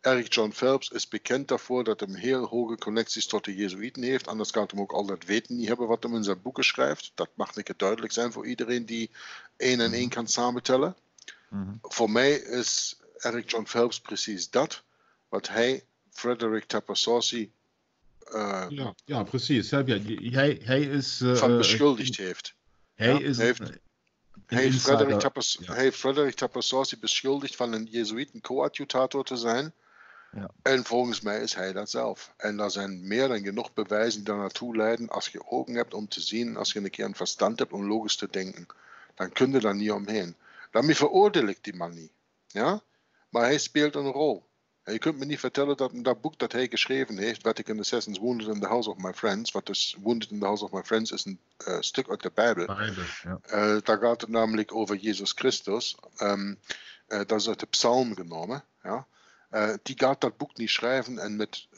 Eric John Phelps is bekend daarvoor dat hij heel hoge connecties tot de Jezuïeten heeft. Anders kan hij ook al dat weten niet hebben wat hij in zijn boeken schrijft. Dat mag niet duidelijk zijn voor iedereen die één en één mhm. kan samentellen. Mm Voor mij is Eric John Phelps precies dat wat hij, Frederick Tapassossi, uh, ja, ja, precies. Hij, hij is, uh, van beschuldigd heeft. Hij, is, heeft, heeft ja. heeft Frederik Tapasossi beschuldigd van een Jezuïten-coadjutator te zijn. Ja. En volgens mij is hij dat zelf. En er zijn meer dan genoeg bewijzen die daar naartoe leiden. Als je ogen hebt om te zien, als je een keer een verstand hebt om logisch te denken, dan kun je daar niet omheen. Daarmee veroordeel ik die man niet. Ja? Maar hij speelt een rol. En je kunt me niet vertellen dat dat boek dat hij geschreven heeft, Vatican Assassins Wounded in the House of My Friends, wat dus Wounded in the House of My Friends is een uh, stuk uit de Bijbel. Bijbel ja. uh, daar gaat het namelijk over Jezus Christus. Um, uh, dat is uit de psalm genomen. Ja? Die gaat dat boek niet schrijven en met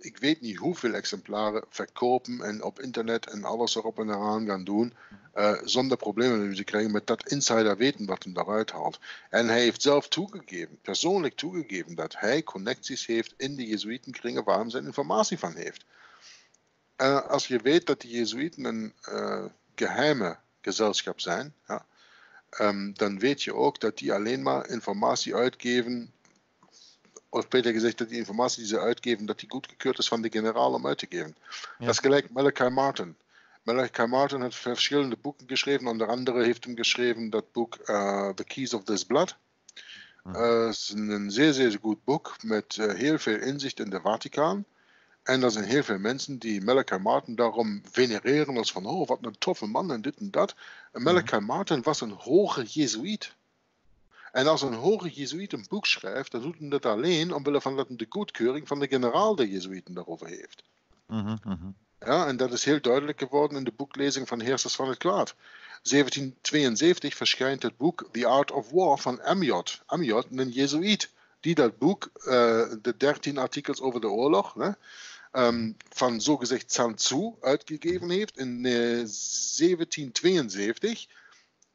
ik weet niet hoeveel exemplaren verkopen en op internet en alles erop en eraan gaan doen, uh, zonder problemen te krijgen met dat insider weten wat hem daaruit haalt. En hij heeft zelf toegegeven, persoonlijk toegegeven, dat hij connecties heeft in de Jezuïtenkringen waar hij zijn informatie van heeft. Uh, als je weet dat de Jezuïten een uh, geheime gezelschap zijn, ja, um, dan weet je ook dat die alleen maar informatie uitgeven of beter gezegd dat die informatie die ze uitgeven, dat die goedgekeurd is van de generaal om uit te geven. Ja. Das is Malachi Martin. Malachi Martin hat verschiedene Bücher geschrieben, unter anderem hat ihm geschrieben das Buch uh, The Keys of This Blood. Mhm. Uh, es ist ein sehr, sehr gutes Buch mit uh, heel viel Insicht in der Vatikan. Und da sind sehr viele Menschen, die Malachi Martin darum venerieren, als von, oh, hm. was ein toffe Mann und das und dat. Mhm. Malachi Martin war ein hoher Jesuit. En als een hoge jezuïet een boek schrijft, dan doet hij dat alleen omwille van dat hij de goedkeuring van de generaal der jezuïeten daarover heeft. Mm -hmm. Ja, en dat is heel duidelijk geworden in de boeklezing van Heersers van het Kwaad. 1772 verschijnt het boek The Art of War van Amyot. Amyot, een jezuïet, die dat boek, uh, de 13 artikels over de oorlog, hè, um, van zogezegd Tzu uitgegeven heeft in uh, 1772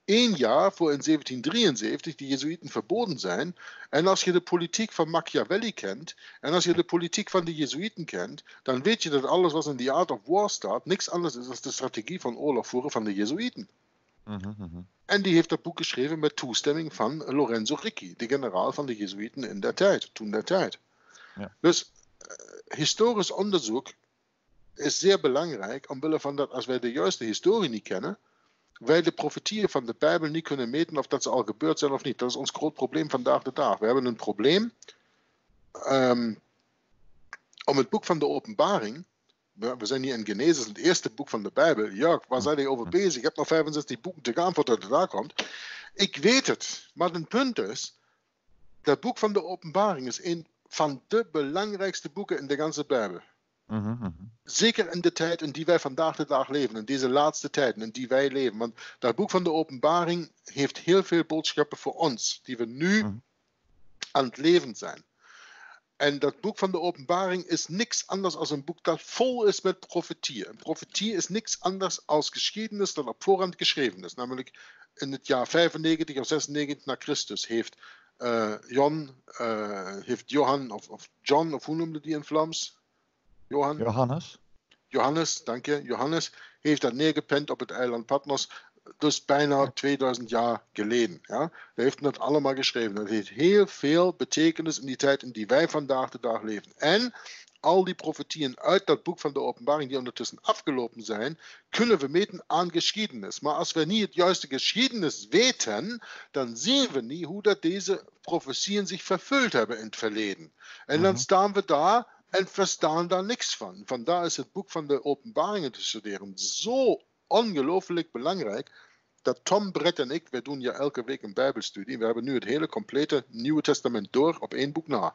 één jaar voor in 1773 die Jezuïten verboden zijn. En als je de politiek van Machiavelli kent en als je de politiek van de Jezuïten kent, dan weet je dat alles wat in The Art of War staat niks anders is dan de strategie van oorlog voeren van de Jezuïten. Mhm, mhm. En die heeft dat boek geschreven met toestemming van Lorenzo Ricci, de generaal van de Jezuïten in der tijd, toen der tijd. Ja. Dus uh, historisch onderzoek is zeer belangrijk, omwille van dat als wij de juiste historie niet kennen, wij de profetieën van de Bijbel niet kunnen meten of dat ze al gebeurd zijn of niet. Dat is ons groot probleem vandaag de dag. We hebben een probleem um, om het boek van de openbaring. We, zijn hier in Genesis, het eerste boek van de Bijbel. Ja, waar zijn die over bezig? Ik heb nog 65 boeken te gaan voordat het daar komt. Ik weet het, maar het punt is, dat boek van de openbaring is een van de belangrijkste boeken in de ganse Bijbel. Mhm, mhm. Zeker in de tijd in die wij vandaag de dag leven, in deze laatste tijden in die wij leven. Want dat boek van de openbaring heeft heel veel boodschappen voor ons, die we nu mhm. aan het leven zijn. En dat boek van de openbaring is niks anders dan een boek dat vol is met profetieën. Een profetie is niks anders als geschiedenis dat op voorhand geschreven is. Namelijk in het jaar 95 of 96 na Christus heeft, uh, Jon, uh, heeft Johan, of, of John, of hoe noemde die in Vlaams? Johan, Johannes. Johannes, dank je. Johannes heeft dat neergepend op het eiland Patmos, dus bijna 2000 jaar geleden. Ja? Hij heeft dat allemaal geschreven. Dat heeft heel veel betekenis in die tijd in die wij vandaag de dag leven. En al die profetieën uit dat boek van de openbaring die ondertussen afgelopen zijn, kunnen we meten aan geschiedenis. Maar als we niet het juiste geschiedenis weten, dan zien we niet hoe dat deze profetieën zich vervuld hebben in het verleden. En dan mhm. staan we daar en verstaan daar niks van. Vandaar is het boek van de openbaringen te studeren zo ongelooflijk belangrijk dat Tom Brett en ik, we doen ja elke week een bijbelstudie. We hebben nu het hele complete Nieuwe Testament door op één boek na.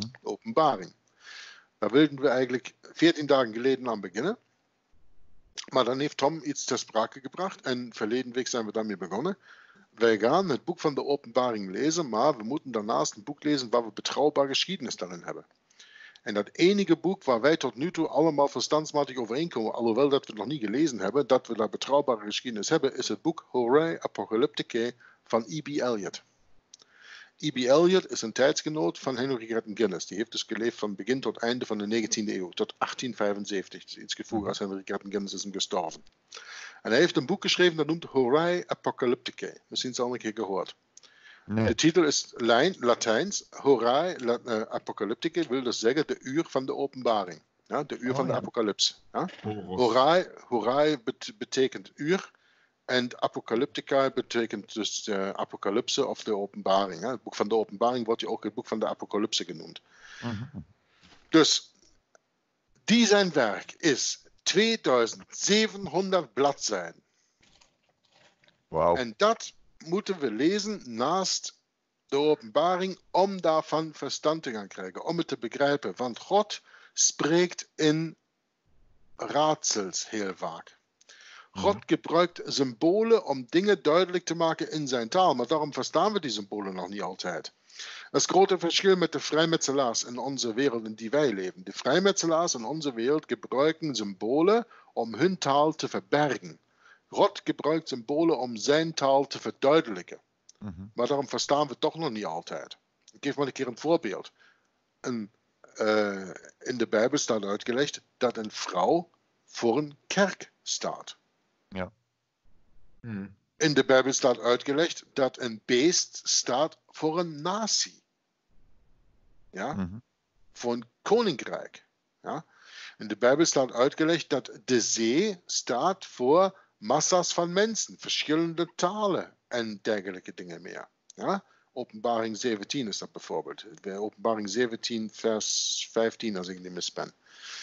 De openbaring. Daar wilden we eigenlijk 14 dagen geleden aan beginnen. Maar dan heeft Tom iets ter sprake gebracht en verleden week zijn we daarmee begonnen. Wij gaan het boek van de openbaring lezen, maar we moeten daarnaast een boek lezen waar we betrouwbare geschiedenis daarin hebben. En dat enige boek waar wij tot nu toe allemaal verstandsmatig overeenkomen, alhoewel dat we het nog niet gelezen hebben, dat we daar betrouwbare geschiedenis hebben, is het boek Horai Apocalypticae van E.B. Elliot. E.B. Elliot is een tijdsgenoot van Henry Grattan Guinness. Die heeft dus geleefd van begin tot einde van de 19e eeuw, tot 1875. Dus iets gevoerd als Henry Grattan Guinness is hem gestorven. En hij heeft een boek geschreven dat noemt Horai Apocalypticae. Misschien al een keer gehoord. Nee. De titel is Lijn, Latijns, Horai uh, Apocalypticae, wil dus zeggen de uur van de openbaring. Ja, de uur oh, van de apocalyps. Ja? Horai, horai betekent uur En Apocalyptica betekent dus de apocalypse of de openbaring. Hè? Het boek van de openbaring wordt je ook het boek van de apocalypse genoemd. Mhm. Dus die zijn werk is 2700 bladzijden. Wow. En dat moeten we lezen naast de openbaring om daarvan verstand te gaan krijgen, om het te begrijpen. Want God spreekt in raadsels heel vaak. God mhm. gebruikt symbolen om dingen duidelijk te maken in sein Tal. maar darum verstaan wir die symbolen noch nie altijd. Das große Verschil mit den vrijmetselaars in unserer Welt, in die wir leben. Die vrijmetselaars in unserer Welt gebruiken symbolen om hun Tal zu verbergen. God gebruikt symbolen om zijn taal te verduidelijken. Mhm. Maar daarom verstaan we toch nog niet altijd. Ik geef maar een keer een voorbeeld. Een, uh, in de Bijbel staat uitgelegd dat een vrouw voor een kerk staat. Ja. Hmm. In de Bijbel staat uitgelegd dat een beest staat voor een natie. Ja? Mhm. Voor een koninkrijk. Ja? In de Bijbel staat uitgelegd dat de zee staat voor massa's van mensen, verschillende talen en dergelijke dingen meer. Ja? Openbaring 17 is dat bijvoorbeeld. Openbaring 17, vers 15, als ik niet misben.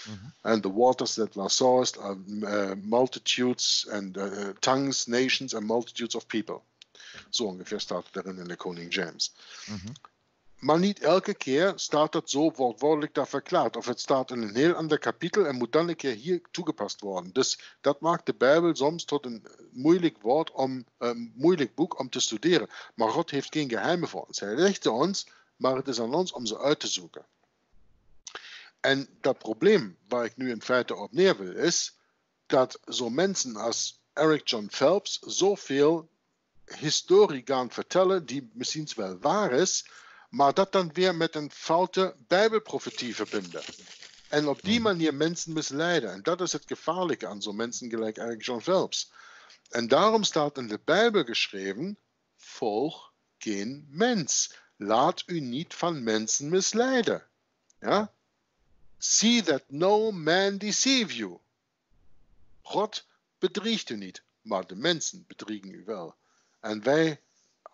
Mm-hmm. And the waters that thou sawest are uh, multitudes and uh, tongues, nations and multitudes of people. Zo ungefähr staat het erin in de Koning James. Mm-hmm. Maar niet elke keer staat dat zo woordelijk daar verklaard. Of het staat in een heel ander kapitel en moet dan een keer hier toegepast worden. Dus dat maakt de Bijbel soms tot een moeilijk woord om, een moeilijk boek om te studeren. Maar God heeft geen geheimen voor ons. Hij legt ons, maar het is aan ons om ze uit te zoeken. En dat probleem waar ik nu in feite op neer wil, is dat zo'n mensen als Eric John Phelps zoveel historie gaan vertellen die misschien wel waar is, maar dat dan weer met een foute Bijbelprofetie verbinden. En op die hmm. manier mensen misleiden. En dat is het gevaarlijke aan zo'n mensen gelijk Eric John Phelps. En daarom staat in de Bijbel geschreven: volg geen mens. Laat u niet van mensen misleiden. Ja? See that no man deceive you. God bedriegt u niet, maar de mensen bedriegen u wel. En wij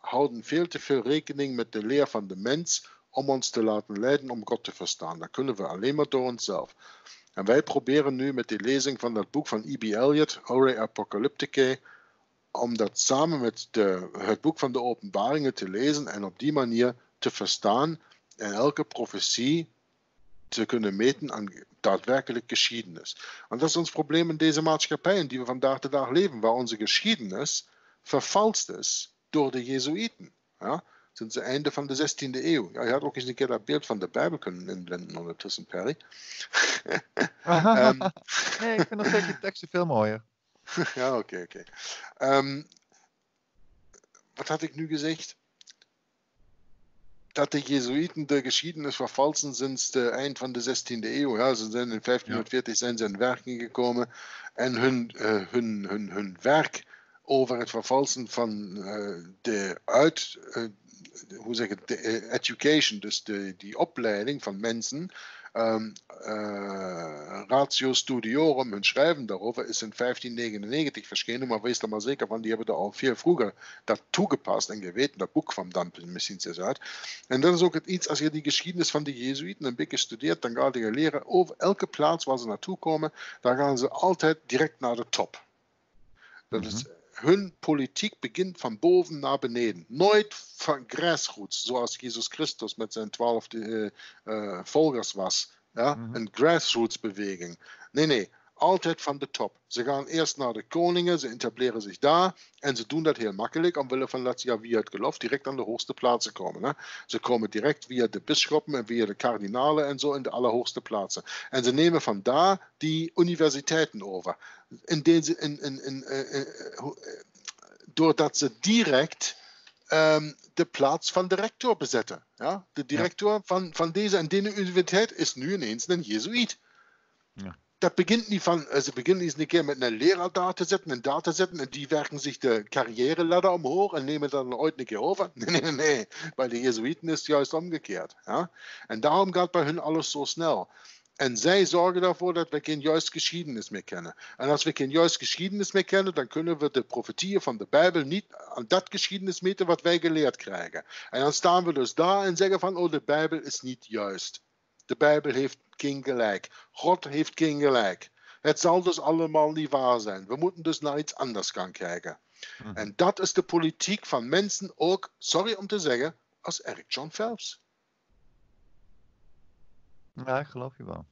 houden veel te veel rekening met de leer van de mens om ons te laten leiden om God te verstaan. Dat kunnen we alleen maar door onszelf. En wij proberen nu met de lezing van dat boek van E.B. Elliot, Ore Apocalypticae, om dat samen met de, het boek van de openbaringen te lezen en op die manier te verstaan en elke profetie te kunnen meten aan daadwerkelijk geschiedenis. Want dat is ons probleem in deze maatschappij in die we vandaag de dag leven, waar onze geschiedenis vervalst is door de Jezuïeten. Ja? Sinds het einde van de 16e eeuw. Ja, je had ook eens een keer dat beeld van de Bijbel kunnen inblenden ondertussen, Perry. um, nee, ik vind nog steeds je teksten veel mooier. ja, oké, oké. Ehm, wat had ik nu gezegd? dat de Jesuiten de geschiedenis vervalsen sinds het eind van de 16e eeuw. Ja, ze zijn in 1540 zijn ze in werking gekomen en hun, uh, hun, hun, hun werk over het vervalsen van uh, de uit, uh, hoe zeg ik, de education, dus de, die opleiding van mensen, uh, Ratio Studiorum, hun schrijven daarover, is in 1599 verschenen, maar wees er maar zeker van, die hebben er al veel vroeger dat toegepast en geweten, dat boek kwam dan misschien eens uit. En dat is ook het iets, als je die geschiedenis van de Jezuïten een beetje studeert, dan ga je leren over elke plaats waar ze naartoe komen, daar gaan ze altijd direct naar de top. Dat is Hünn Politik beginnt von boven nach beneden. Neut von grassroots, so aus Jesus Christus mit seinen zwölf äh, äh Folgers was. Ja? Mhm. Eine Grassroots-Bewegung. Nee, nee, altijd van de top. Ze gaan eerst naar de koningen, ze etableren zich daar en ze doen dat heel makkelijk, omwille van dat ze ja, via het geloof direct aan de hoogste plaatsen komen. Hè. Ze komen direct via de bisschoppen en via de kardinalen en zo in de allerhoogste plaatsen. En ze nemen vandaar die universiteiten over. In deze, in, in, in, uh, uh, doordat ze direct um, de plaats van de rector bezetten. Ja? De directeur ja. van, van deze en deze universiteit is nu ineens een jezuïet. Ja dat begint niet van, ze beginnen eens een keer met een zetten, een zetten, en die werken zich de carrière omhoog en nemen dan ooit een keer *laughs* over. Nee, nee, nee. Bij de Jezuïten is het juist omgekeerd. Ja? En daarom gaat bij hun alles zo snel. En zij zorgen ervoor dat we geen juist geschiedenis meer kennen. En als we geen juist geschiedenis meer kennen, dan kunnen we de profetieën van de Bijbel niet aan dat geschiedenis meten wat wij geleerd krijgen. En dan staan we dus daar en zeggen van, oh, de Bijbel is niet juist. De Bijbel heeft geen gelijk. God heeft geen gelijk. Het zal dus allemaal niet waar zijn. We moeten dus naar iets anders gaan kijken. Mhm. En dat is de politiek van mensen ook, sorry om te zeggen, als Eric John Phelps. Ja, ik geloof je wel.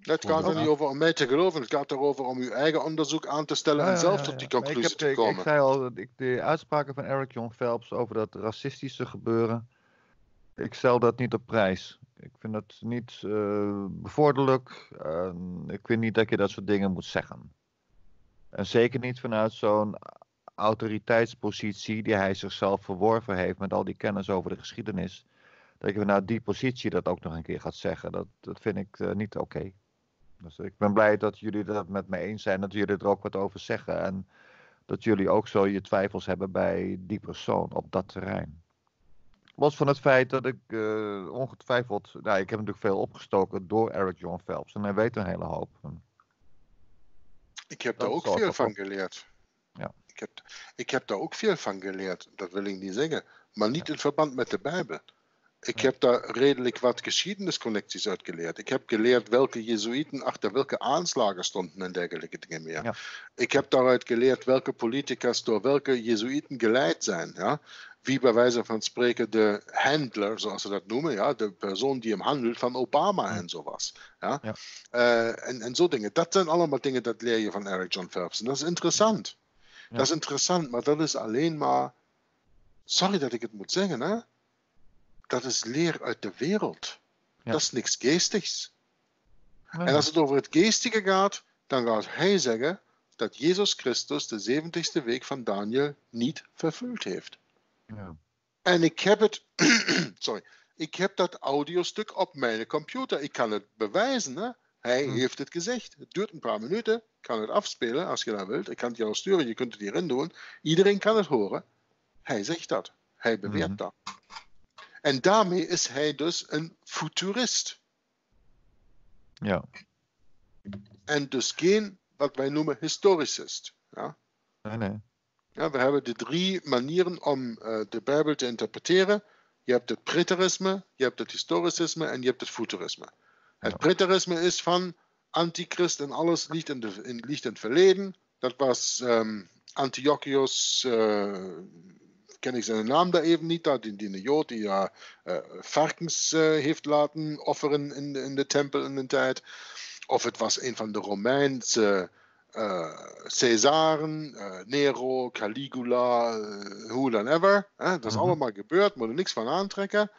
Het gaat er niet over om mij te geloven, het gaat erover om uw eigen onderzoek aan te stellen en zelf tot die conclusie te komen. Ik, ik zei al, de uitspraken van Eric John Phelps over dat racistische gebeuren, ik stel dat niet op prijs. Ik vind dat niet uh, bevorderlijk. ik vind niet dat je dat soort dingen moet zeggen. En zeker niet vanuit zo'n autoriteitspositie die hij zichzelf verworven heeft met al die kennis over de geschiedenis. Dat je vanuit die positie dat ook nog een keer gaat zeggen. Dat, dat vind ik uh, niet oké. Dus ik ben blij dat jullie dat met me eens zijn. Dat jullie er ook wat over zeggen. En dat jullie ook zo je twijfels hebben bij die persoon op dat terrein. Los van het feit dat ik uh, ongetwijfeld. Nou, ik heb natuurlijk veel opgestoken door Eric John Phelps. En hij weet een hele hoop. Ik heb daar ook veel van geleerd. Ja. Ik, heb, ik heb daar ook veel van geleerd. Dat wil ik niet zeggen. Maar niet in verband met de Bijbel. Ik heb daar redelijk wat geschiedenisconnecties uit geleerd. Ik heb geleerd welke Jezuïten achter welke aanslagen stonden en dergelijke dingen meer. Ja. Ik heb daaruit geleerd welke politicas door welke Jezuïten geleid zijn. Ja? Wie bij wijze van spreken de handler, zoals ze dat noemen, ja? de persoon die hem handelt van Obama en zo was. Ja? ja. Uh, en, en zo dingen. Dat zijn allemaal dingen dat leer je van Eric John Phelps. En dat is interessant. Dat is interessant, maar dat is alleen maar. Sorry dat ik het moet zeggen, hè? dat is leer uit de wereld. Dat is niks geestigs. En als het over het geestige gaat, dan gaat hij zeggen dat Jezus Christus de 70ste week van Daniel niet vervuld heeft. Ja. En ik heb het, *clears throat* sorry, ik heb dat audiostuk op mijn computer. Ik kan het bewijzen. Hè? Hij hm. heeft het gezegd. Het duurt een paar minuten. Ik kan het afspelen als je dat wilt. Ik kan het jou sturen. Je kunt het hierin doen. Iedereen kan het horen. Hij zegt dat. Hij beweert hm. dat. En daarmee is hij dus een futurist. Ja. En dus geen, wat wij noemen, historicist. Ja? Nee, nee. Ja, we hebben de drie manieren om uh, de Bijbel te interpreteren. Je hebt het preterisme, je hebt het historicisme en je hebt het futurisme. Het preterisme is van Antichrist en alles ligt in, de, in, ligt in het verleden. Dat was um, Antiochus, uh, ken ik zijn naam daar even niet, die, die Jood die ja uh, varkens uh, heeft laten offeren in, in de tempel in de tijd. Of het was een van de Romeinse äh, Cäsaren, äh, Nero, Caligula, äh, who than ever. Äh, das mhm. auch nochmal gebührt, wurde nichts von Antrecker.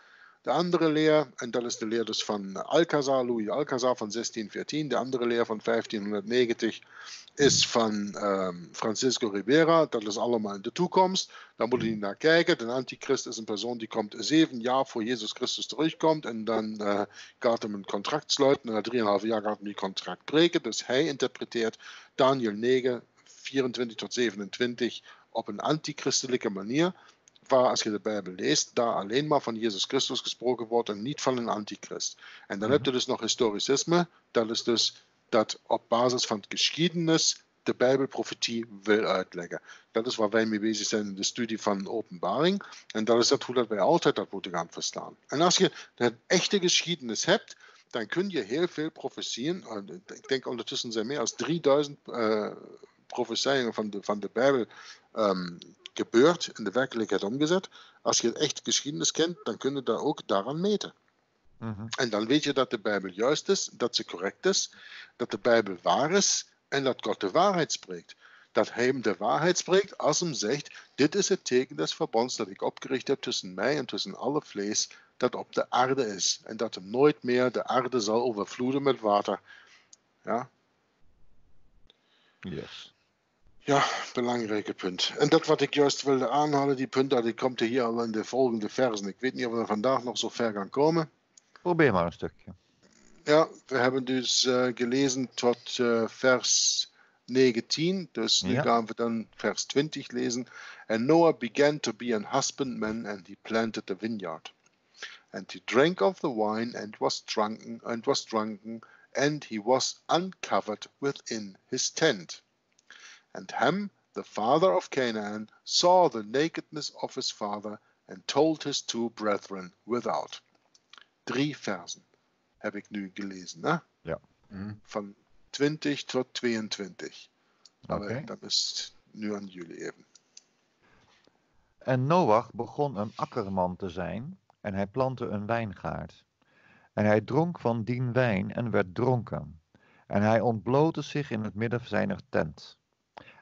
Der andere Lehr, und das ist de Lehr des von Alcazar, Louis Alcazar von 1614, der andere Lehr von 1590 is van um, Francisco Rivera. Dat is allemaal in de toekomst. Daar moet je naar kijken. De antichrist is een persoon die komt zeven jaar voor Jezus Christus terugkomt en dan uh, gaat hem een contract sluiten. En na drieënhalf jaar gaat hem die contract breken. Dus hij interpreteert Daniel 9, 24 tot 27 op een antichristelijke manier waar als je de Bijbel leest, daar alleen maar van Jezus Christus gesproken wordt en niet van een antichrist. En dan heb je dus nog historicisme, dat is dus dat op basis van geschiedenis de Bijbelprofetie wil uitleggen. Dat is waar wij mee bezig zijn in de studie van openbaring. En dat is dat hoe dat wij altijd dat moeten gaan verstaan. En als je een echte geschiedenis hebt, dan kun je heel veel profetieën, ik denk ondertussen zijn meer dan 3000 uh, profetieën van de, van de Bijbel um, gebeurd, in de werkelijkheid omgezet. Als je echt geschiedenis kent, dan kun je dat ook daaraan meten. Mhm. En dan weet je dat de Bijbel juist is, dat ze correct is, dat de Bijbel waar is en dat God de waarheid spreekt. Dat hij hem de waarheid spreekt als hem zegt: Dit is het teken des verbonds dat ik opgericht heb tussen mij en tussen alle vlees dat op de aarde is. En dat hem nooit meer de aarde zal overvloeden met water. Ja. Yes. Ja, belangrijke punt. En dat wat ik juist wilde aanhalen, die punt, dat komt hier al in de volgende versen. Ik weet niet of we vandaag nog zo ver gaan komen. Probeer maar een stukje. Ja, we hebben dus uh, gelezen tot uh, vers 19. Dus nu ja. gaan we dan vers 20 lezen. And Noah began to be an husbandman and he planted a vineyard. And he drank of the wine and was drunken and was drunken, and he was uncovered within his tent. And Ham, the father of Canaan, saw the nakedness of his father and told his two brethren without. Drie versen heb ik nu gelezen, ne? Ja. Mhm. Van 20 tot 22. Aber Oké. dat is nu aan jullie even. En Noach begon een akkerman te zijn en hij plantte een wijngaard. En hij dronk van dien wijn en werd dronken. En hij ontblootte zich in het midden zijner tent.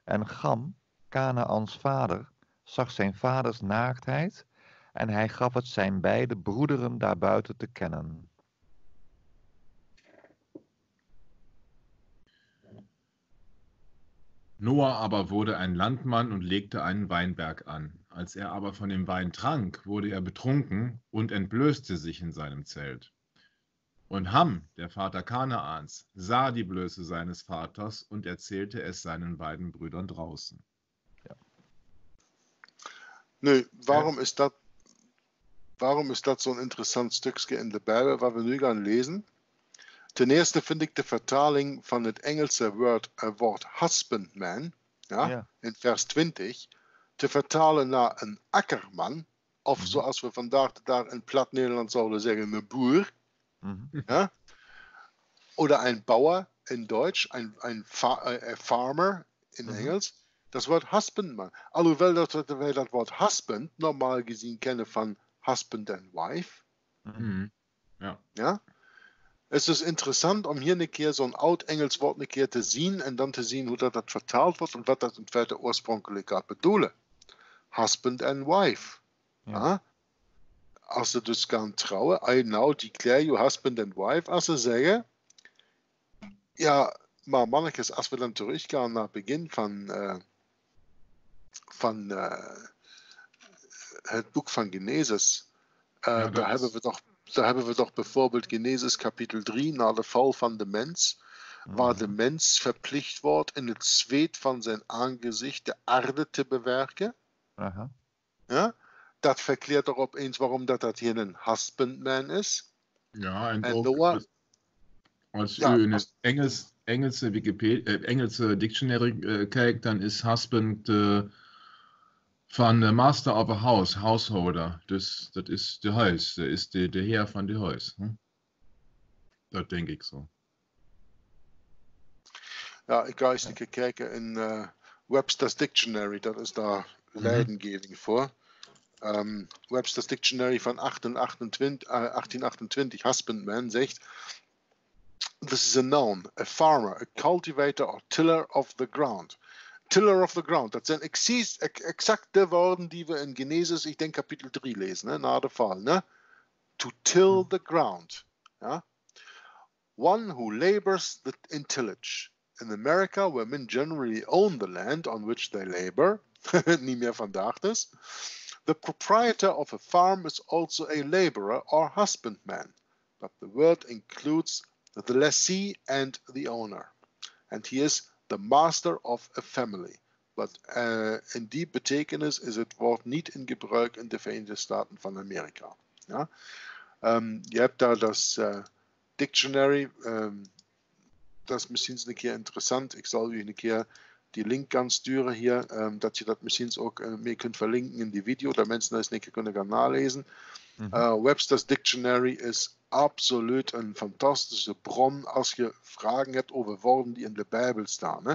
En Gam, Kanaans vader, zag zijn vaders naaktheid en hij gaf het zijn beide broederen daarbuiten te kennen. Noah aber wurde ein Landmann und legte einen Weinberg an. Als er aber von dem Wein trank, wurde er betrunken und entblößte sich in seinem Zelt. Und Ham, der Vater Kanaans, sah die Blöße seines Vaters und erzählte es seinen beiden Brüdern draußen. Nu, waarom is dat, waarom is dat zo'n interessant stukje in de Bijbel waar we nu gaan lezen? Ten eerste vind ik de vertaling van het Engelse woord, eh, woord husbandman, ja, Ja. in vers 20, te vertalen naar een akkerman, of Mhm. zoals we vandaag dag in plat Nederland zouden zeggen, een boer, Mhm. ja, oder ein Bauer in Deutsch, ein, ein Fa äh, Farmer in Mhm. Engels. Das Wort Husbandman. Alhoewel dat wij dat woord husband normaal gezien kennen van husband and wife. Mhm. Ja. Ja? Es ist interessant, om hier een keer zo'n oud Engels woord een keer te zien en dan te zien hoe dat, dat vertaald wordt en wat dat in feite oorspronkelijk gaat bedoelen. Husband and wife. Ja. Ja. Als ze dus gaan trouwen, I now declare you husband and wife, als ze zeggen, ja, maar mannetjes, als we dan teruggaan naar het begin van, eh, van eh, het boek van Genesis, eh, Ja, daar, hebben we toch, daar hebben we toch bijvoorbeeld Genesis kapitel 3, na de val van de mens, waar de mens verplicht wordt in het zweet van zijn aangezicht de aarde te bewerken. Aha. Ja? Dat verklaart toch opeens waarom dat, dat hier een husbandman is. Ja, en En Noah- als, Ja, u in het Engels, Engelse, Wikipedia, eh, Engelse dictionary eh, kijkt, dan is husband eh, van eh, master of a house, householder. Dus dat is de huis, dat is de, de heer van de huis. Hm? Dat denk ik zo. Ja, ik ga eens een keer kijken in eh, Webster's Dictionary, dat is daar leidingeving voor. Ehm, Webster's Dictionary van 1828, eh, 1828, husbandman, zegt: This is a noun, a farmer, a cultivator or tiller of the ground. Tiller of the ground, dat zijn precies ex- exact de woorden die we in Genesis, ik denk kapitel 3 lezen, hè, na de val. Ne? To till hmm. the ground. Ja? One who labors the, in tillage. In America, women generally own the land on which they labor. *laughs* Niet meer vandaag dus. The proprietor of a farm is also a laborer or husbandman, but the word includes the lessee and the owner. And he is the master of a family. But uh, in die betekenis is het woord niet in gebruik in de Verenigde Staten van Amerika. Ja? Um, je hebt daar das uh, dictionary. Um, dat is misschien een keer interessant. Ik zal u een keer die link gaan sturen hier, um, dat je dat misschien ook uh, mee kunt verlinken in die video, dat mensen eens een keer kunnen gaan nalezen. Mhm. Uh, Webster's Dictionary is absoluut een fantastische bron als je vragen hebt over woorden die in de Bijbel staan. Hè?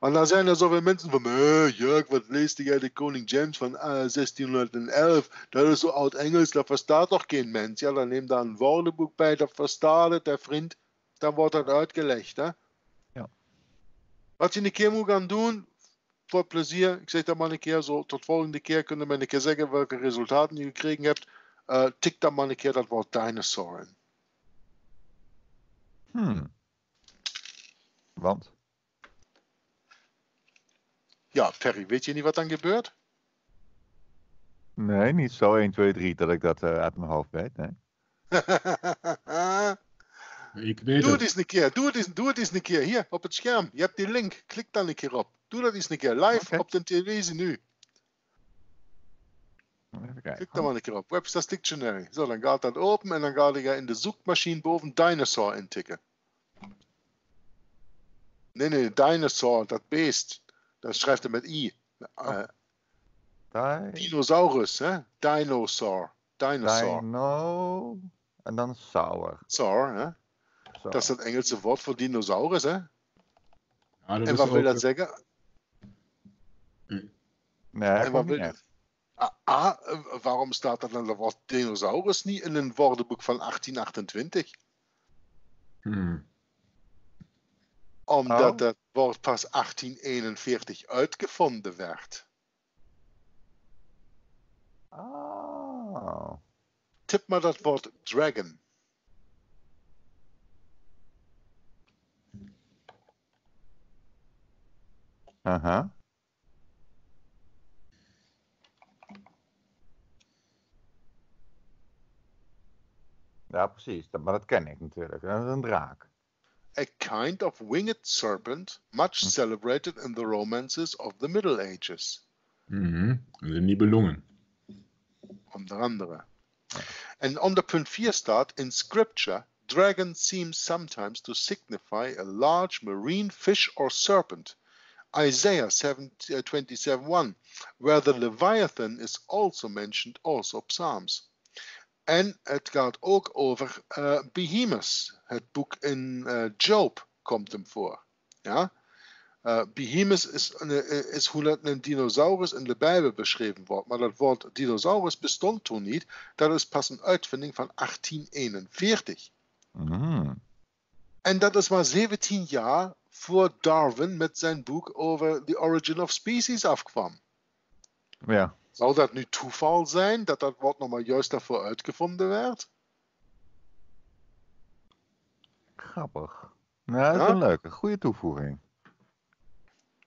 En dan zijn er zoveel mensen van, eh, Jörg, wat leest jij de Koning James van uh, 1611? Dat is zo oud Engels, dat verstaat toch geen mens? Ja, dan neem daar een woordenboek bij, dat verstaat het, der vriend. Dan wordt dat uitgelegd. Hè? Ja. Wat je een keer moet gaan doen, voor plezier, ik zeg dat maar een keer zo, tot volgende keer kunnen we een keer zeggen welke resultaten je gekregen hebt. Uh, tik dan maar een keer dat woord dinosaur in. Hmm. Want? Ja, Perry, weet je niet wat dan gebeurt? Nee, niet zo 1, 2, 3 dat ik dat uh, uit mijn hoofd weet. Nee. *laughs* Ik weet doe het het. eens een keer, doe het eens, doe het eens een keer. Hier, op het scherm. Je hebt die link. Klik dan een keer op. Doe dat eens een keer. Live op de televisie nu. Kijken. Klik daar maar een keer op. Webster's Dictionary. Zo, dan gaat dat open en dan ga je in de zoekmachine boven dinosaur intikken. Nee, nee, dinosaur, dat beest. Dan schrijft hij met I. Oh. Uh, dinosaurus, hè? Dinosaur. Dinosaur. Dino. En dan saur. Saur, hè? Dat is het Engelse woord voor dinosaurus, hè? en wat wil dat zeggen? Nee, en wat wil... ah, waarom staat dat dan woord dinosaurus niet in een woordenboek van 1828? Hmm. Omdat oh. dat woord pas 1841 uitgevonden werd. Oh. Tip maar dat woord dragon. Aha. Ja, precies. Maar dat ken ik natuurlijk. Dat is een draak. A kind of winged serpent, much hm. celebrated in the romances of the Middle Ages. Mhm, de Nibelungen. Onder andere. En onder punt 4 staat, in scripture, dragon seems sometimes to signify a large marine fish or serpent. Isaiah 27:1, where the Leviathan is also mentioned, also Psalms. En het gaat ook over uh, Behemoth. Het boek in uh, Job komt hem voor. Ja? Uh, Behemoth is, is hoe dat een dinosaurus in de Bijbel beschreven wordt. Maar dat woord dinosaurus bestond toen niet. Dat is pas een uitvinding van 1841. Mm. En dat is maar 17 jaar voor Darwin met zijn boek over The Origin of Species afkwam. Ja. Zou dat nu toeval zijn dat dat woord nog maar juist daarvoor uitgevonden werd? Grappig. Nou, dat is een leuke, goede toevoeging.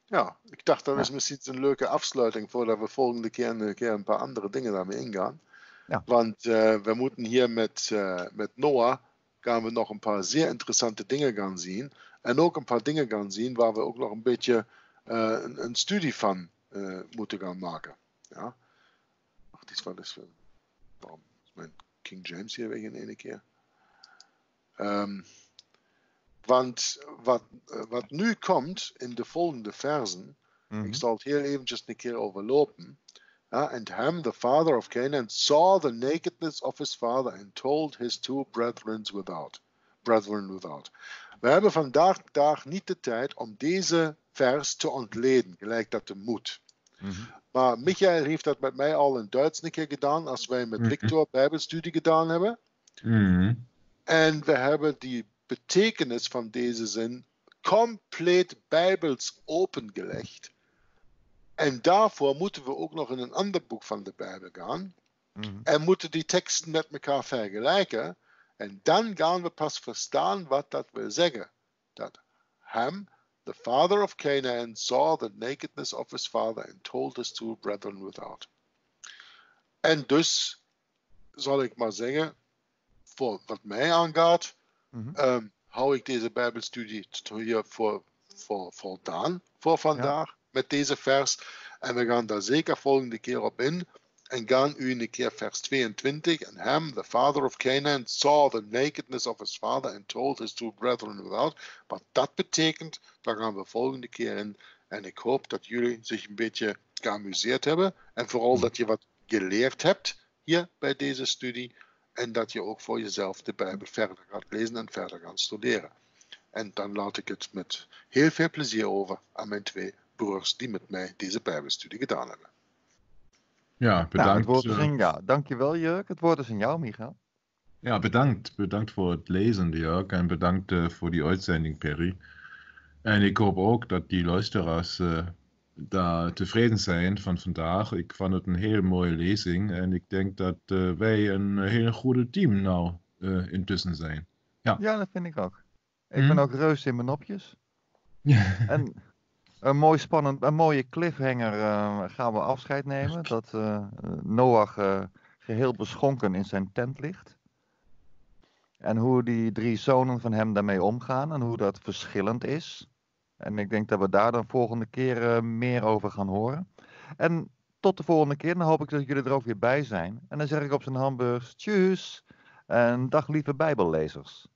Ja, ik dacht dat is misschien een leuke afsluiting voordat we volgende keer een, keer een paar andere dingen daarmee ingaan. Ja. Want uh, we moeten hier met, uh, met Noah gaan we nog een paar zeer interessante dingen gaan zien. En ook een paar dingen gaan zien waar we ook nog een beetje uh, een, een, studie van moeten gaan maken. Ja. Wacht eens, wat is waarom is mijn King James hier weg in één keer? Um, want wat, wat nu komt in de volgende versen, mm -hmm. ik zal het hier eventjes een keer overlopen. Uh, and Ham, the father of Canaan, saw the nakedness of his father and told his two brethren without. Brethren without. We hebben vandaag dag niet de tijd om deze vers te ontleden, gelijk dat de moet. Mm -hmm. Maar Michael heeft dat met mij al in Duits een keer gedaan, als wij met mhm. Victor Bijbelstudie gedaan hebben. Mm. En we hebben die betekenis van deze zin compleet bijbels opengelegd. En daarvoor moeten we ook nog in een ander boek van de Bijbel gaan. Mm. En moeten die teksten met elkaar vergelijken. En dan gaan we pas verstaan wat dat wil zeggen. Dat Ham the father of Canaan saw the nakedness of his father and told his two brethren without. En dus zal ik maar zeggen, voor wat mij aangaat, mm -hmm. um, hou ik deze Bijbelstudie hier voor, voor voldaan voor vandaag ja. met deze vers. En we gaan daar zeker volgende keer op in. En gaan u een keer vers 22. And Ham, the father of Canaan, saw the nakedness of his father and told his two brethren without. Wat dat betekent, daar gaan we volgende keer in. En ik hoop dat jullie zich een beetje geamuseerd hebben. En vooral dat je wat geleerd hebt hier bij deze studie. En dat je ook voor jezelf de Bijbel verder gaat lezen en verder gaat studeren. En dan laat ik het met heel veel plezier over aan mijn twee broers die met mij deze Bijbelstudie gedaan hebben. Ja, bedankt. Nou, het woord is in jou. Dankjewel Jurk. Het woord is in jou, Michael. Ja, bedankt. Bedankt voor het lezen, Jurk. En bedankt uh, voor die uitzending, Perry. En ik hoop ook dat die luisteraars uh, daar tevreden zijn van vandaag. Ik vond het een hele mooie lezing. En ik denk dat uh, wij een hele goede team nou intussen zijn. Ja. ja, dat vind ik ook. Ik hm? ben ook reus in mijn nopjes. *laughs* En een mooi spannend, een mooie cliffhanger uh, gaan we afscheid nemen. Dat uh, Noach uh, geheel beschonken in zijn tent ligt. En hoe die drie zonen van hem daarmee omgaan en hoe dat verschillend is. En ik denk dat we daar dan volgende keer meer over gaan horen. En tot de volgende keer. Dan hoop ik dat jullie er ook weer bij zijn. En dan zeg ik op zijn hamburgers, tjus. En dag lieve bijbellezers.